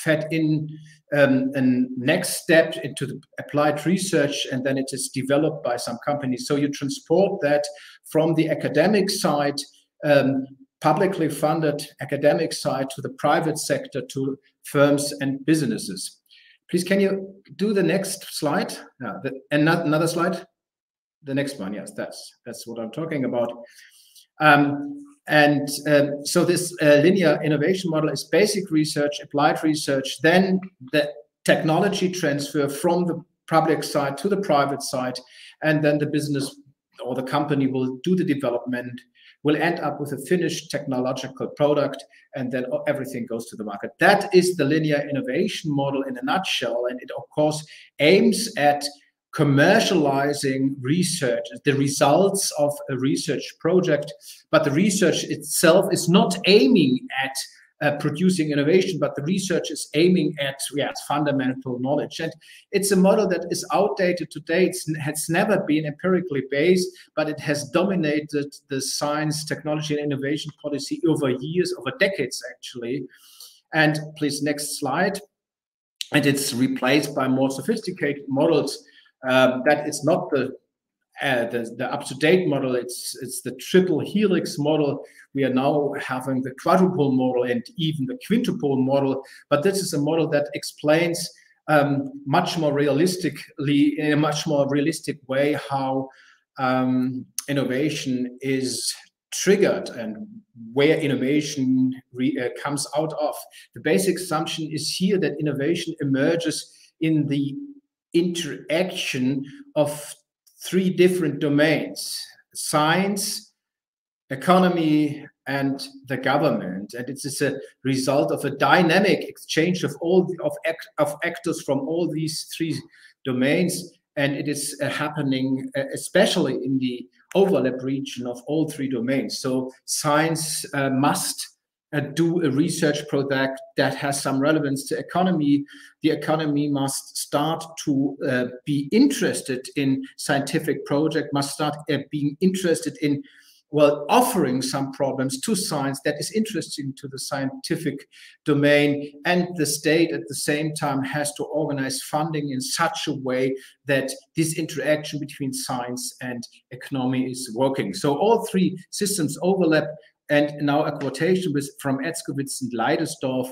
fed in um, a next step into the applied research, and then it is developed by some companies. So you transport that from the academic side, um, publicly funded academic side, to the private sector, to firms and businesses. Please, can you do the next slide? Yeah, the, and not, another slide. The next one, yes, that's that's what I'm talking about. Um, and um, so this uh, linear innovation model is basic research, applied research, then the technology transfer from the public side to the private side, and then the business or the company will do the development, will end up with a finished technological product, and then everything goes to the market. That is the linear innovation model in a nutshell, and it of course aims at commercializing research, the results of a research project, but the research itself is not aiming at uh, producing innovation, but the research is aiming at yes, fundamental knowledge. And it's a model that is outdated today. It's, has never been empirically based, but it has dominated the science, technology, and innovation policy over years, over decades, actually. And please, next slide. And it's replaced by more sophisticated models um, that is not the uh, the, the up-to-date model. It's it's the triple helix model. We are now having the quadruple model and even the quintuple model. But this is a model that explains um, much more realistically, in a much more realistic way, how um, innovation is triggered and where innovation uh, comes out of. The basic assumption is here that innovation emerges in the interaction of three different domains science, economy, and the government. And it is a result of a dynamic exchange of all of, act, of actors from all these three domains. And it is uh, happening uh, especially in the overlap region of all three domains. So science uh, must uh, do a research project that has some relevance to economy, the economy must start to uh, be interested in scientific project, must start uh, being interested in well offering some problems to science that is interesting to the scientific domain. And the state at the same time has to organize funding in such a way that this interaction between science and economy is working. So all three systems overlap and now a quotation with, from Etzkowitz and Leydesdorff,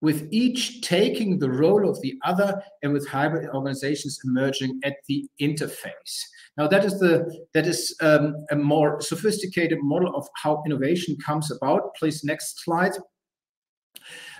with each taking the role of the other and with hybrid organizations emerging at the interface. Now that is the that is um, a more sophisticated model of how innovation comes about. Please next slide.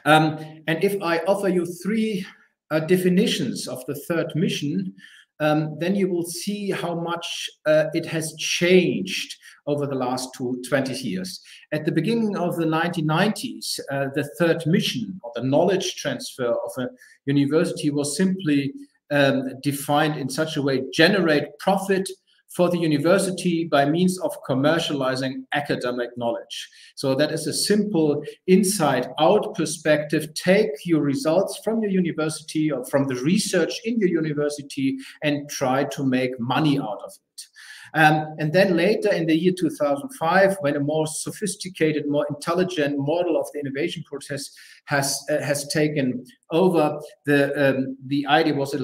Um, and if I offer you three uh, definitions of the third mission, um, then you will see how much uh, it has changed over the last two, 20 years. At the beginning of the 1990s, uh, the third mission or the knowledge transfer of a university was simply um, defined in such a way generate profit for the university by means of commercializing academic knowledge. So that is a simple inside out perspective. Take your results from your university or from the research in your university and try to make money out of it. Um, and then later in the year 2005, when a more sophisticated, more intelligent model of the innovation process has uh, has taken over, the um, the idea was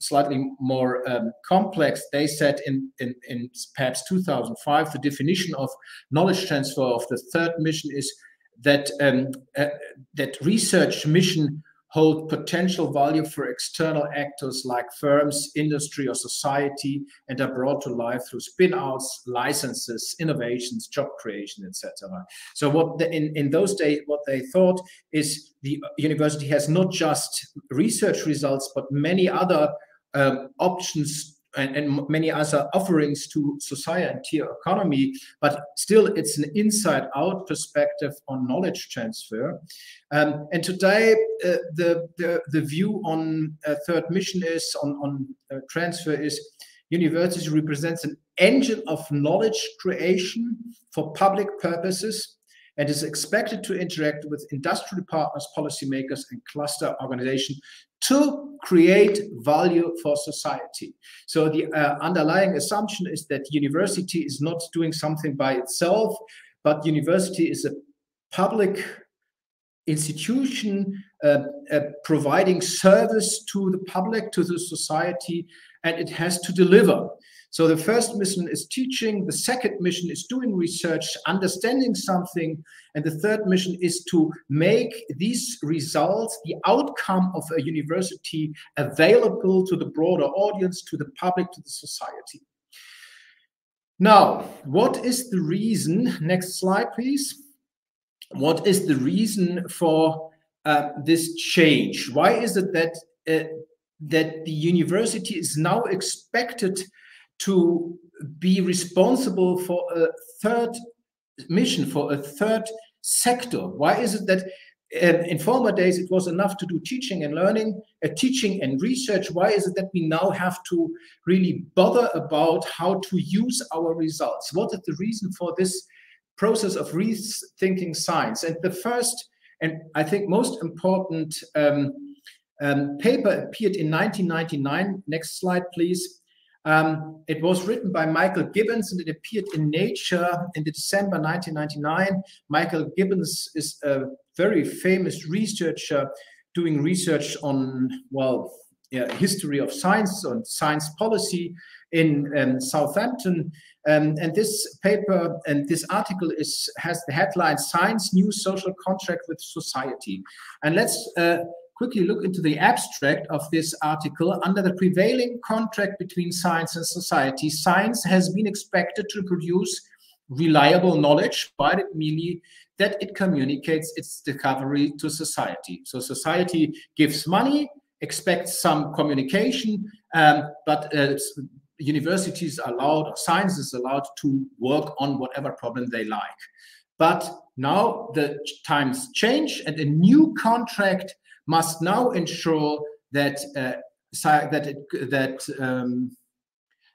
slightly more um, complex. They said in, in in perhaps 2005, the definition of knowledge transfer of the third mission is that um, uh, that research mission hold potential value for external actors like firms, industry, or society, and are brought to life through spin-outs, licenses, innovations, job creation, etc. So what the, in in those days, what they thought is the university has not just research results, but many other um, options and, and, many other offerings to society or economy, but still it's an inside out perspective on knowledge transfer. Um, and today, uh, the, the, the, view on uh, third mission is on, on uh, transfer is university represents an engine of knowledge creation for public purposes and is expected to interact with industrial partners, policymakers, and cluster organizations to create value for society. So the uh, underlying assumption is that university is not doing something by itself, but university is a public institution uh, uh, providing service to the public, to the society, and it has to deliver. So the first mission is teaching, the second mission is doing research, understanding something, and the third mission is to make these results, the outcome of a university, available to the broader audience, to the public, to the society. Now, what is the reason? Next slide, please. What is the reason for uh, this change? Why is it that uh, that the university is now expected to be responsible for a third mission, for a third sector? Why is it that in former days it was enough to do teaching and learning, uh, teaching and research? Why is it that we now have to really bother about how to use our results? What is the reason for this process of rethinking science? And the first and I think most important um, um, paper appeared in 1999. Next slide, please. Um, it was written by Michael Gibbons and it appeared in Nature in December 1999. Michael Gibbons is a very famous researcher doing research on, well, yeah, history of science, on science policy in um, Southampton. Um, and this paper and this article is has the headline "Science: New Social Contract with Society." And let's uh, quickly look into the abstract of this article. Under the prevailing contract between science and society, science has been expected to produce reliable knowledge, but it merely that it communicates its discovery to society. So society gives money, expects some communication, um, but uh, universities are allowed, science is allowed to work on whatever problem they like. But now the times change and a new contract must now ensure that uh, that it, that um,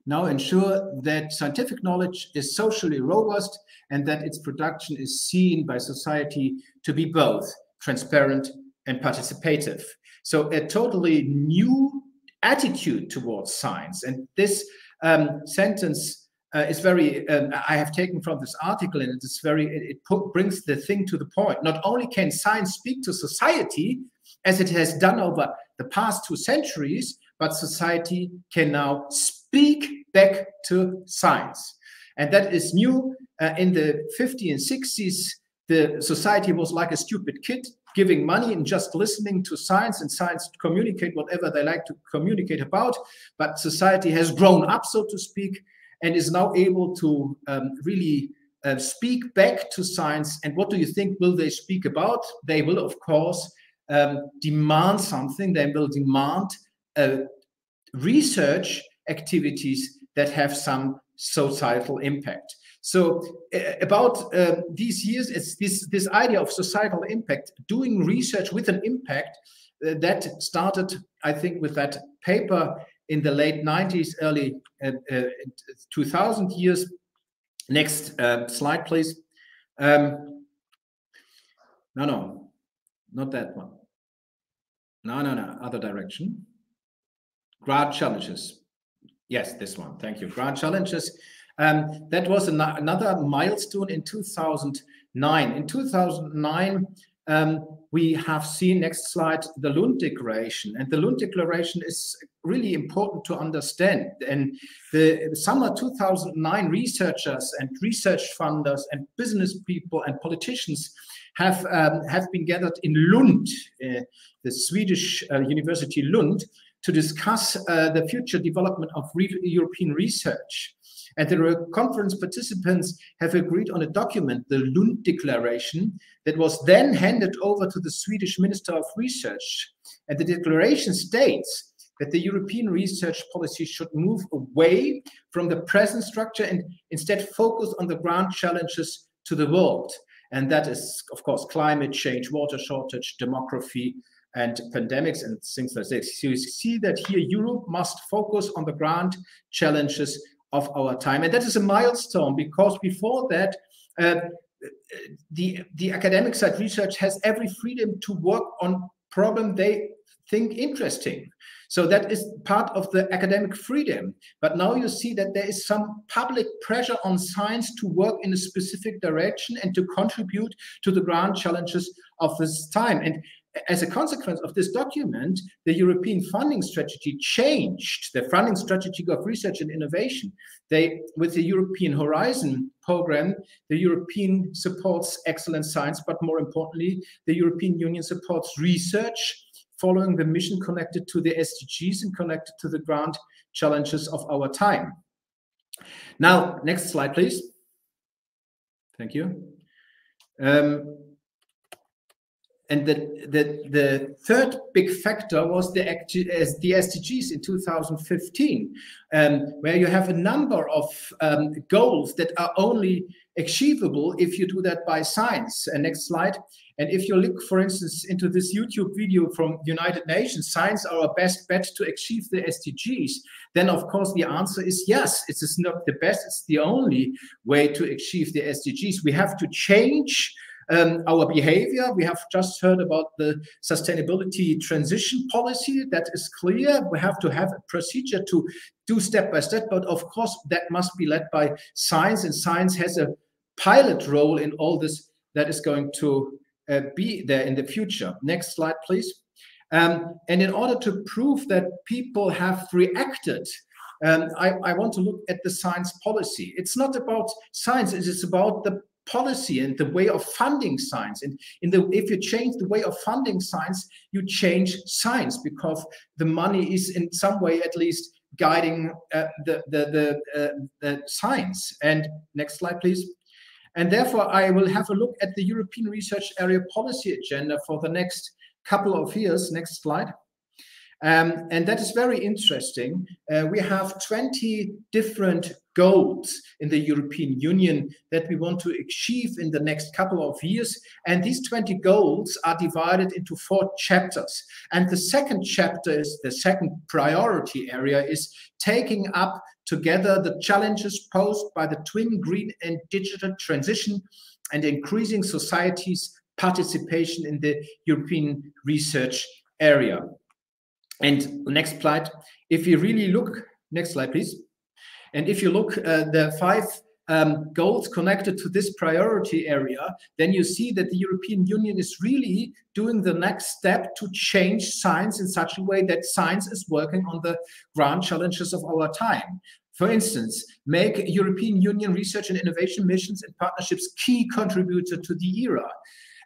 now ensure that scientific knowledge is socially robust and that its production is seen by society to be both transparent and participative. So a totally new attitude towards science. And this um, sentence uh, is very, um, I have taken from this article, and it is very, it, it brings the thing to the point. Not only can science speak to society, as it has done over the past two centuries, but society can now speak back to science. And that is new. Uh, in the 50s and 60s, the society was like a stupid kid giving money and just listening to science and science communicate whatever they like to communicate about. But society has grown up, so to speak, and is now able to um, really uh, speak back to science. And what do you think will they speak about? They will, of course, um, demand something. They will demand uh, research activities that have some societal impact. So uh, about uh, these years, it's this, this idea of societal impact, doing research with an impact uh, that started, I think, with that paper in the late 90s, early uh, uh, 2000 years. Next uh, slide, please. Um, no, no, not that one. No, no, no, other direction. Grad challenges. Yes, this one. Thank you. Grad challenges um, that was an another milestone in 2009. In 2009, um, we have seen, next slide, the Lund Declaration. And the Lund Declaration is really important to understand. And the summer 2009 researchers and research funders and business people and politicians have, um, have been gathered in Lund, uh, the Swedish uh, University Lund, to discuss uh, the future development of re European research. And the conference participants have agreed on a document, the Lund Declaration, that was then handed over to the Swedish Minister of Research. And the declaration states that the European research policy should move away from the present structure and instead focus on the grand challenges to the world. And that is, of course, climate change, water shortage, demography, and pandemics and things like this. So you see that here Europe must focus on the grand challenges of our time. And that is a milestone because before that, uh, the, the academic side research has every freedom to work on problem they think interesting. So that is part of the academic freedom. But now you see that there is some public pressure on science to work in a specific direction and to contribute to the grand challenges of this time. And as a consequence of this document, the European funding strategy changed the funding strategy of research and innovation. They, with the European Horizon program, the European supports excellent science, but more importantly, the European Union supports research following the mission connected to the SDGs and connected to the grand challenges of our time. Now, next slide, please. Thank you. Um, and the, the, the third big factor was the, the SDGs in 2015, um, where you have a number of um, goals that are only achievable if you do that by science. And next slide. And if you look, for instance, into this YouTube video from United Nations, science our best bet to achieve the SDGs, then of course the answer is yes. It is not the best, it's the only way to achieve the SDGs. We have to change um, our behavior. We have just heard about the sustainability transition policy. That is clear. We have to have a procedure to do step by step, but of course, that must be led by science, and science has a pilot role in all this that is going to uh, be there in the future. Next slide, please. Um, and in order to prove that people have reacted um, I, I, want to look at the science policy. It's not about science, it is about the policy and the way of funding science. And in the if you change the way of funding science, you change science because the money is in some way at least guiding uh, the the the, uh, the science. And next slide, please. And therefore, I will have a look at the European Research Area Policy Agenda for the next couple of years. Next slide. Um, and that is very interesting. Uh, we have 20 different goals in the European Union that we want to achieve in the next couple of years. And these 20 goals are divided into four chapters. And the second chapter is the second priority area is taking up together the challenges posed by the twin green and digital transition and increasing society's participation in the European research area. And next slide, if you really look, next slide, please. And if you look uh, the five um, goals connected to this priority area, then you see that the European Union is really doing the next step to change science in such a way that science is working on the grand challenges of our time. For instance, make European Union research and innovation missions and partnerships key contributor to the era.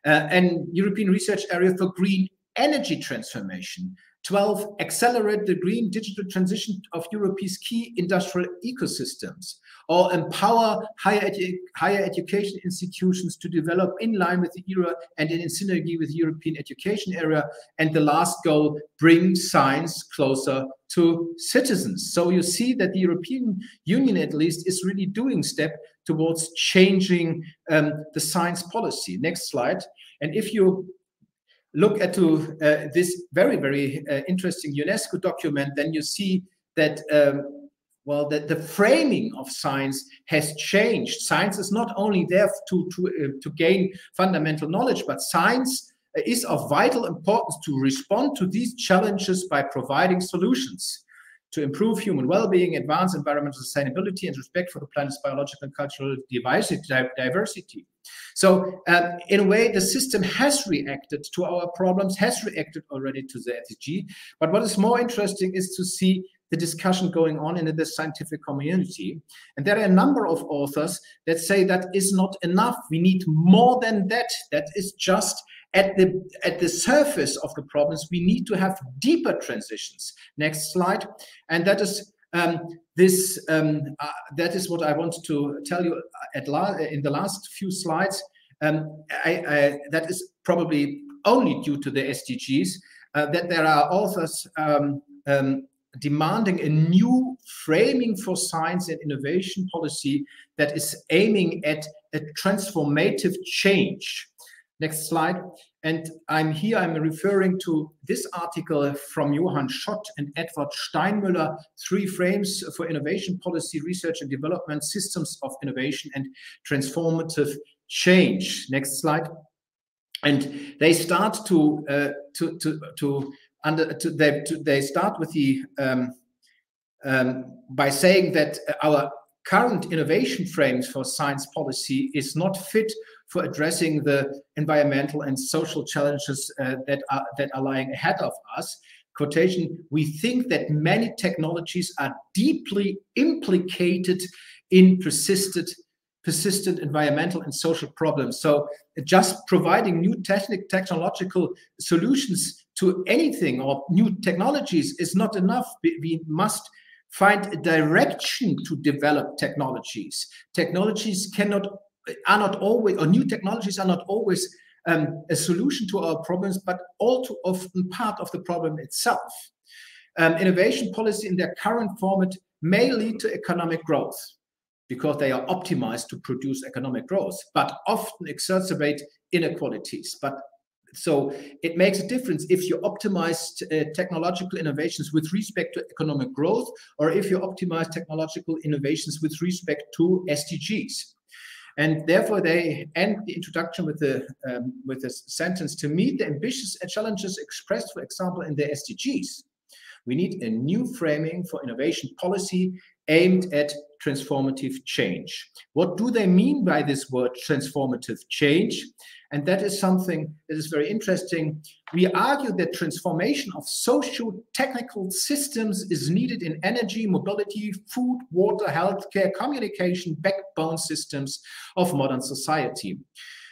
Uh, and European research area for green energy transformation 12, accelerate the green digital transition of Europe's key industrial ecosystems, or empower higher, edu higher education institutions to develop in line with the era and in synergy with European education area. And the last goal, bring science closer to citizens. So you see that the European Union, at least, is really doing step towards changing um, the science policy. Next slide. And if you look at to, uh, this very, very uh, interesting UNESCO document, then you see that, um, well, that the framing of science has changed. Science is not only there to, to, uh, to gain fundamental knowledge, but science is of vital importance to respond to these challenges by providing solutions to improve human well-being, advance environmental sustainability, and respect for the planet's biological and cultural diversity. So, um, in a way, the system has reacted to our problems, has reacted already to the SDG. But what is more interesting is to see the discussion going on in the scientific community. And there are a number of authors that say that is not enough. We need more than that. That is just at the at the surface of the problems. We need to have deeper transitions. Next slide. And that is um, this um, uh, that is what I wanted to tell you at la in the last few slides. Um, I, I, that is probably only due to the SDGs uh, that there are authors um, um, demanding a new framing for science and innovation policy that is aiming at a transformative change. Next slide. And I'm here, I'm referring to this article from Johan Schot and Edward Steinmueller, Three Frames for Innovation Policy, Research and Development, Systems of Innovation and Transformative Change. Next slide. And they start to, uh, to, to, to under to, they, to, they start with the um, um, by saying that our current innovation frames for science policy is not fit for addressing the environmental and social challenges uh, that are that are lying ahead of us. Quotation we think that many technologies are deeply implicated in persistent persistent environmental and social problems. So just providing new technic technological solutions to anything or new technologies is not enough. We must find a direction to develop technologies. Technologies cannot are not always or new technologies are not always um, a solution to our problems, but all too often part of the problem itself. Um, innovation policy in their current format may lead to economic growth because they are optimized to produce economic growth, but often exacerbate inequalities. But so it makes a difference if you optimize uh, technological innovations with respect to economic growth, or if you optimize technological innovations with respect to SDGs. And therefore, they end the introduction with the um, with this sentence: "To meet the ambitious challenges expressed, for example, in the SDGs, we need a new framing for innovation policy aimed at transformative change. What do they mean by this word transformative change? And that is something that is very interesting. We argue that transformation of social technical systems is needed in energy, mobility, food, water, healthcare, communication, backbone systems of modern society.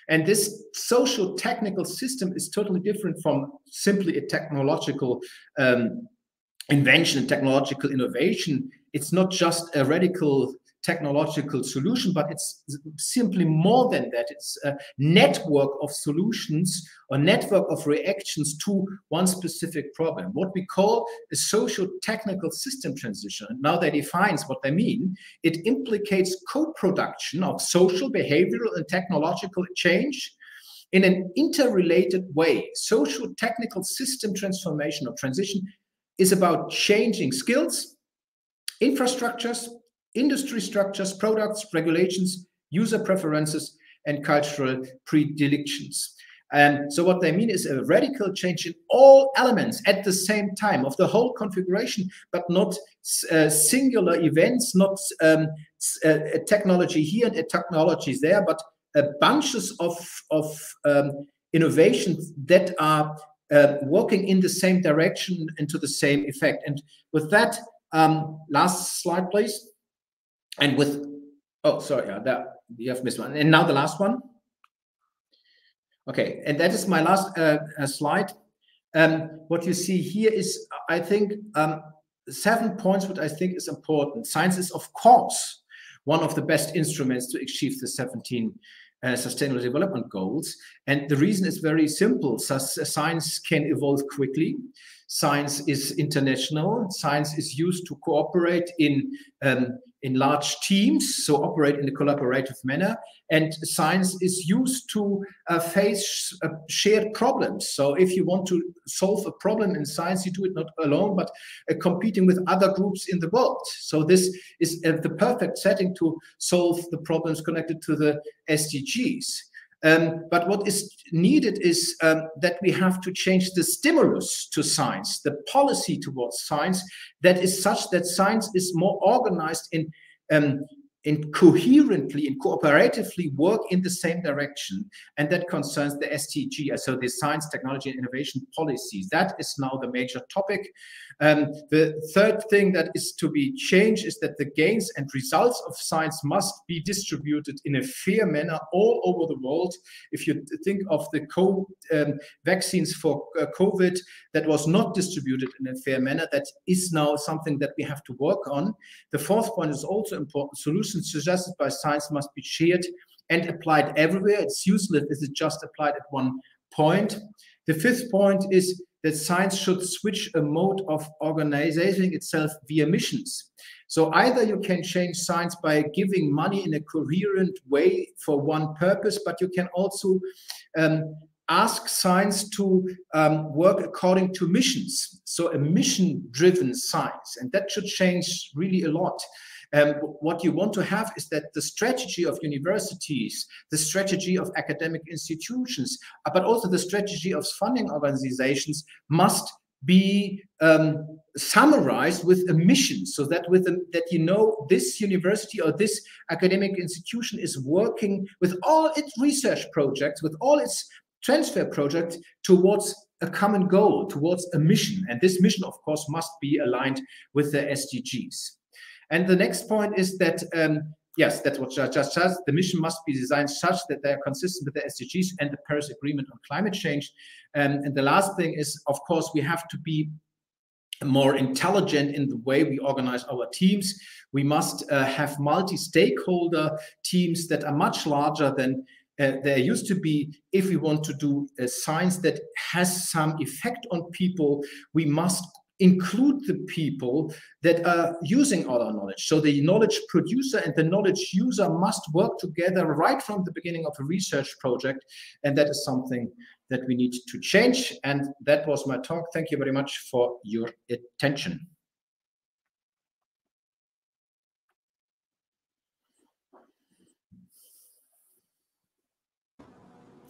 And this social technical system is totally different from simply a technological um, invention, technological innovation. It's not just a radical technological solution, but it's simply more than that. It's a network of solutions or network of reactions to one specific problem. What we call a social technical system transition. Now that defines what they mean. It implicates co-production of social, behavioral, and technological change in an interrelated way. Social technical system transformation or transition is about changing skills, infrastructures, industry structures, products, regulations, user preferences, and cultural predilections. And so what they mean is a radical change in all elements at the same time of the whole configuration, but not uh, singular events, not um, uh, technology here and a technology there, but uh, bunches of, of um, innovations that are uh, working in the same direction and to the same effect. And with that, um, last slide, please. And with, oh, sorry, yeah, that you have missed one. And now the last one. Okay, and that is my last uh, uh, slide. Um, what you see here is, I think, um, seven points what I think is important. Science is, of course, one of the best instruments to achieve the 17 uh, sustainable development goals. And the reason is very simple. So, science can evolve quickly. Science is international. Science is used to cooperate in um, in large teams, so operate in a collaborative manner. And science is used to uh, face uh, shared problems. So if you want to solve a problem in science, you do it not alone, but uh, competing with other groups in the world. So this is uh, the perfect setting to solve the problems connected to the SDGs. Um, but what is needed is um, that we have to change the stimulus to science, the policy towards science that is such that science is more organized in um, in coherently and cooperatively work in the same direction. And that concerns the STG, so the science, technology, and innovation policies. That is now the major topic. Um, the third thing that is to be changed is that the gains and results of science must be distributed in a fair manner all over the world. If you think of the co um, vaccines for uh, COVID that was not distributed in a fair manner, that is now something that we have to work on. The fourth point is also important. Solutions suggested by science must be shared and applied everywhere. It's useless if it's just applied at one point. The fifth point is that science should switch a mode of organizing itself via missions. So either you can change science by giving money in a coherent way for one purpose, but you can also um, ask science to um, work according to missions. So a mission-driven science, and that should change really a lot. Um, what you want to have is that the strategy of universities, the strategy of academic institutions, uh, but also the strategy of funding organizations must be um, summarized with a mission so that with a, that you know this university or this academic institution is working with all its research projects with all its transfer projects towards a common goal towards a mission. And this mission of course must be aligned with the sdgs and the next point is that um, yes, that's what just says. The mission must be designed such that they are consistent with the SDGs and the Paris Agreement on climate change. Um, and the last thing is, of course, we have to be more intelligent in the way we organize our teams. We must uh, have multi-stakeholder teams that are much larger than uh, there used to be. If we want to do a science that has some effect on people, we must include the people that are using all our knowledge. So the knowledge producer and the knowledge user must work together right from the beginning of a research project. And that is something that we need to change. And that was my talk. Thank you very much for your attention.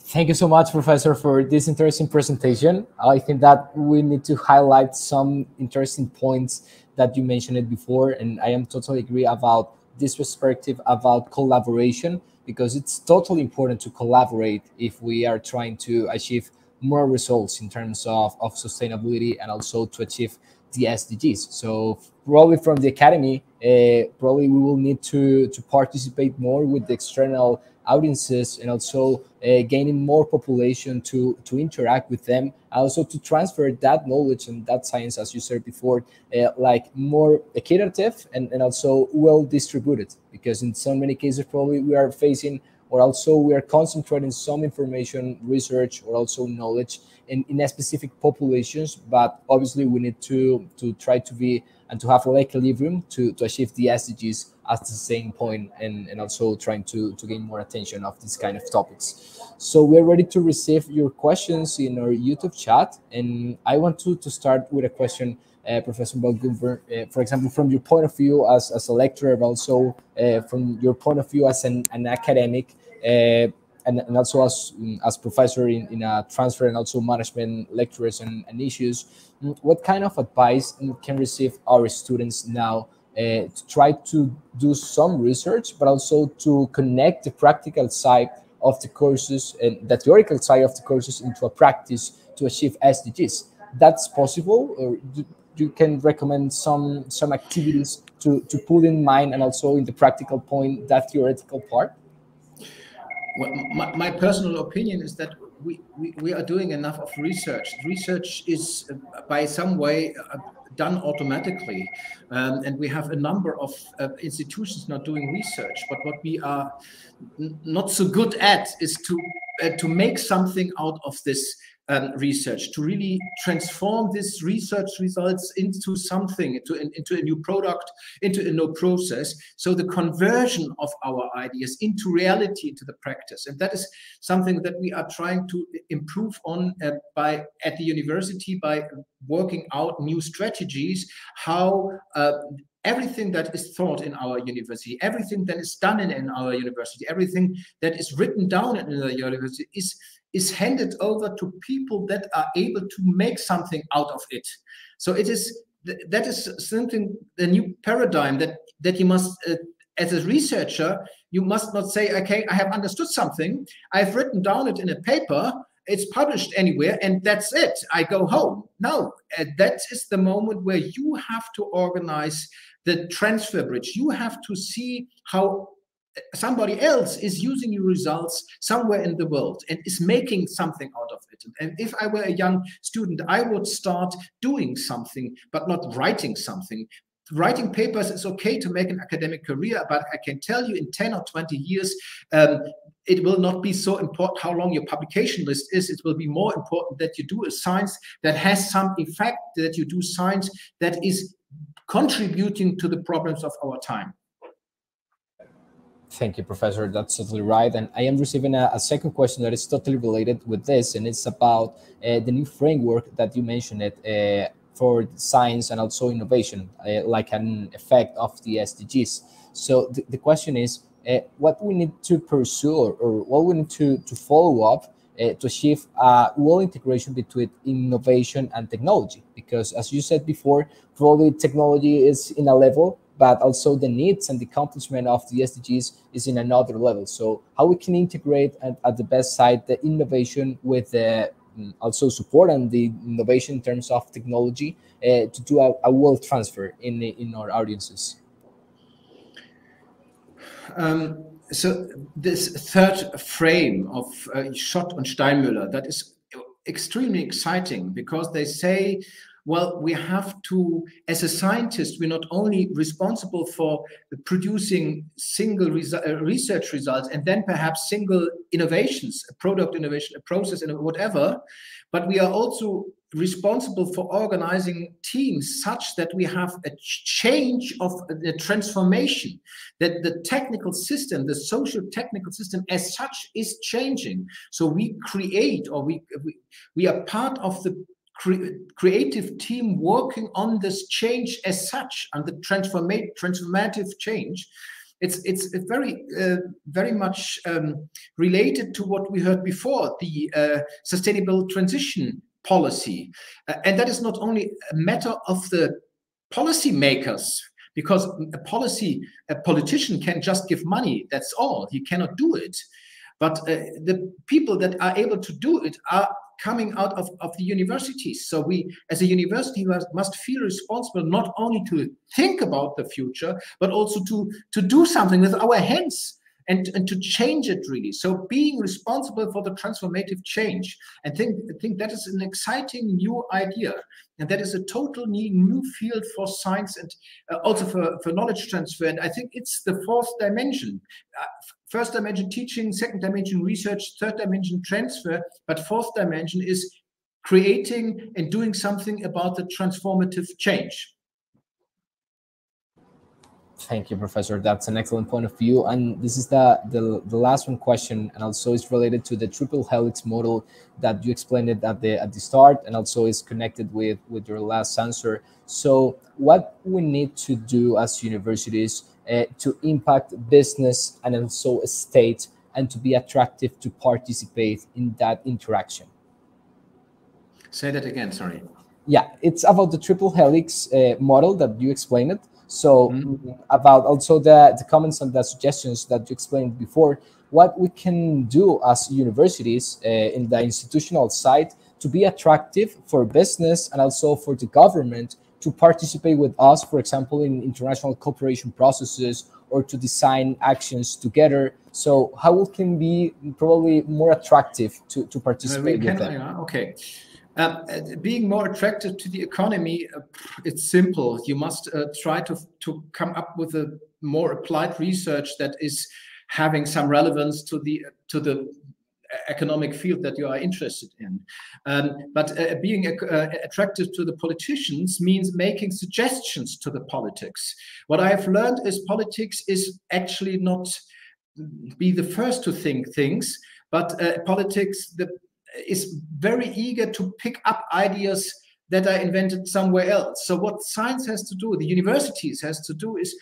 Thank you so much, Professor, for this interesting presentation. I think that we need to highlight some interesting points that you mentioned it before, and I am totally agree about this perspective about collaboration because it's totally important to collaborate if we are trying to achieve more results in terms of, of sustainability and also to achieve the SDGs. So probably from the academy, uh, probably we will need to to participate more with the external audiences and also uh, gaining more population to to interact with them. Also to transfer that knowledge and that science as you said before uh, like more equitative and, and also well distributed. Because in so many cases probably we are facing or also we are concentrating some information research or also knowledge in, in specific populations. But obviously we need to to try to be and to have like equilibrium to, to achieve the SDGs at the same point and, and also trying to, to gain more attention of these kind of topics. So we're ready to receive your questions in our YouTube chat. And I want to, to start with a question, uh, Professor von Grünberg, uh, for example, from your point of view as, as a lecturer, but also uh, from your point of view as an, an academic, uh, and, and also as, mm, as professor in, in a transfer and also management lectures and, and issues, mm, what kind of advice mm, can receive our students now uh, to try to do some research, but also to connect the practical side of the courses and the theoretical side of the courses into a practice to achieve SDGs. That's possible, or you can recommend some some activities to to put in mind and also in the practical point that theoretical part. My, my personal opinion is that we, we, we are doing enough of research. Research is uh, by some way uh, done automatically. Um, and we have a number of uh, institutions not doing research. But what we are not so good at is to uh, to make something out of this um, research to really transform this research results into something into, into a new product into a new process. So the conversion of our ideas into reality into the practice. And that is something that we are trying to improve on uh, by at the university by working out new strategies how uh, everything that is taught in our university, everything that is done in, in, our university, everything that is written down in the university is is handed over to people that are able to make something out of it. So it is that is something the new paradigm that that you must uh, as a researcher you must not say okay i have understood something. I've written down it in a paper. It's published anywhere and that's it. I go home. No uh, that is the moment where you have to organize the transfer bridge. You have to see how somebody else is using your results somewhere in the world and is making something out of it. And if I were a young student, I would start doing something, but not writing something. Writing papers is okay to make an academic career, but I can tell you in 10 or 20 years, um, it will not be so important how long your publication list is. It will be more important that you do a science that has some effect, that you do science that is contributing to the problems of our time. Thank you, Professor. That's totally right. And I am receiving a, a second question that is totally related with this, and it's about uh, the new framework that you mentioned it uh, for science and also innovation, uh, like an effect of the SDGs. So the, the question is, uh, what we need to pursue or, or, what we need to, to follow up uh, to achieve a well integration between innovation and technology. Because as you said before, probably technology is in a level, but also the needs and the accomplishment of the SDGs is in another level. So how we can integrate at, at the best side the innovation with the mm, also support and the innovation in terms of technology uh, to do a, a world transfer in in our audiences. Um, so this third frame of uh, Schot and Steinmueller that is extremely exciting because they say well we have to as a scientist we're not only responsible for producing single uh, research results and then perhaps single innovations a product innovation a process and whatever but we are also responsible for organizing teams such that we have a change of the transformation that the technical system the social technical system as such is changing. So we create or we we, we are part of the cre creative team working on this change as such and the transforma transformative change it's it's very uh, very much um, related to what we heard before the uh, sustainable transition policy. Uh, and that is not only a matter of the policy makers, because a policy, a politician can just give money, that's all. He cannot do it. But uh, the people that are able to do it are coming out of, of the universities. So we, as a university, must, feel responsible not only to think about the future, but also to, to do something with our hands and, and to change it really. So being responsible for the transformative change, I think, I think that is an exciting new idea. And that is a total new, new field for science and uh, also for, for knowledge transfer. And I think it's the fourth dimension. First dimension teaching, second dimension research, third dimension transfer, but fourth dimension is creating and doing something about the transformative change. Thank you, Professor. That's an excellent point of view. And this is the, the, the last one question, and also is related to the triple helix model that you explained it at the at the start, and also is connected with with your last answer. So, what we need to do as universities uh, to impact business and also state, and to be attractive to participate in that interaction. Say that again. Sorry. Yeah, it's about the triple helix uh, model that you explained it so mm-hmm. about also the, the comments and the suggestions that you explained before, what we can do as universities uh, in the institutional side to be attractive for business and also for the government to participate with us, for example, in international cooperation processes or to design actions together. So how we can be probably more attractive to, to participate can, with them. okay. Um, being more attractive to the economy, uh, it's simple. You must uh, try to, to come up with a more applied research that is having some relevance to the to the economic field that you are interested in. Um, but uh, being uh, attractive to the politicians means making suggestions to the politics. What I have learned is politics is actually not be the first to think things, but uh, politics, the is very eager to pick up ideas that are invented somewhere else. So what science has to do, the universities has to do is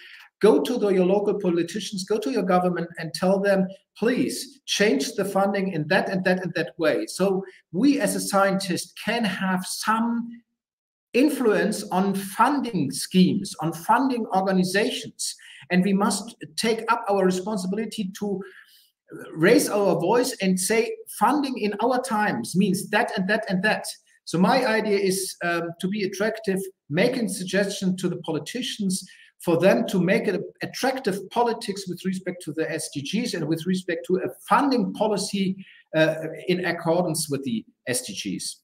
go to the, your local politicians, go to your government and tell them, please change the funding in that and that and that way. So we as a scientist can have some influence on funding schemes, on funding organizations. And we must take up our responsibility to raise our voice and say funding in our times means that and that and that. So my idea is um, to be attractive, making suggestions to the politicians for them to make it attractive politics with respect to the SDGs and with respect to a funding policy uh, in accordance with the SDGs.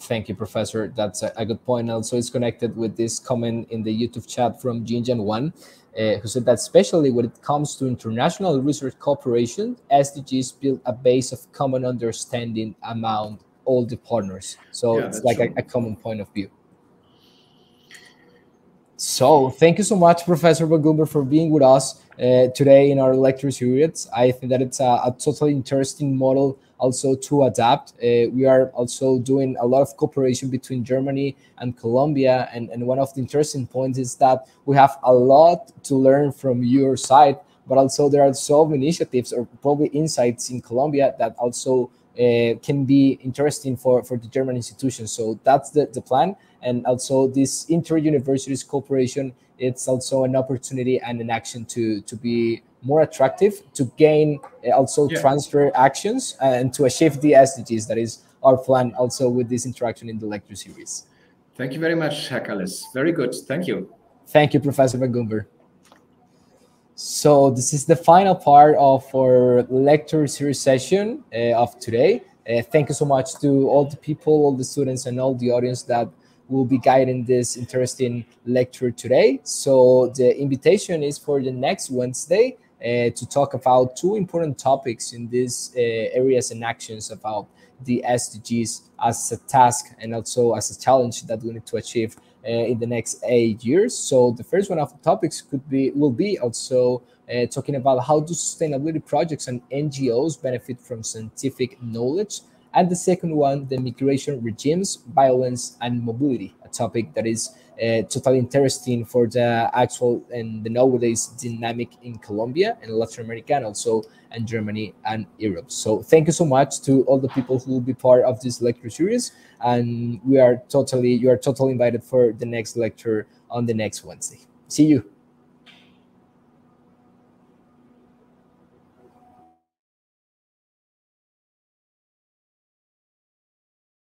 Thank you, Professor. That's a, a, good point. Also, it's connected with this comment in the YouTube chat from Jinjan One uh, who said that especially when it comes to international research cooperation, SDGs build a base of common understanding among all the partners. So yeah, it's like a, a, common point of view. So thank you so much, Professor von Grünberg, for being with us uh, today in our lecture series. I think that it's a, a totally interesting model also to adapt. Uh, we are also doing a lot of cooperation between Germany and Colombia. And, and one of the interesting points is that we have a lot to learn from your side, but also there are some initiatives or probably insights in Colombia that also uh, can be interesting for, for the German institutions. So that's the, the plan. And also this inter-universities cooperation, it's also an opportunity and an action to, to be more attractive, to gain uh, also yeah. transfer actions and to achieve the SDGs. That is our plan also with this interaction in the lecture series. Thank you very much, Hakalis. Very good. Thank you. Thank you, Professor Van So this is the final part of our lecture series session uh, of today. Uh, thank you so much to all the people, all the students, and all the audience that will be guiding this interesting lecture today. So the invitation is for the next Wednesday uh, to talk about two important topics in these uh, areas and actions about the SDGs as a task and also as a challenge that we need to achieve in the next eight years. So the first one of the topics could be will be also uh, talking about how do sustainability projects and NGOs benefit from scientific knowledge. And the second one, the migration regimes, violence, and mobility, a topic that is uh, totally interesting for the actual and the nowadays dynamic in Colombia and Latin America and also in Germany and Europe. So thank you so much to all the people who will be part of this lecture series. And we are totally, you are totally invited for the next lecture on the next Wednesday. See you.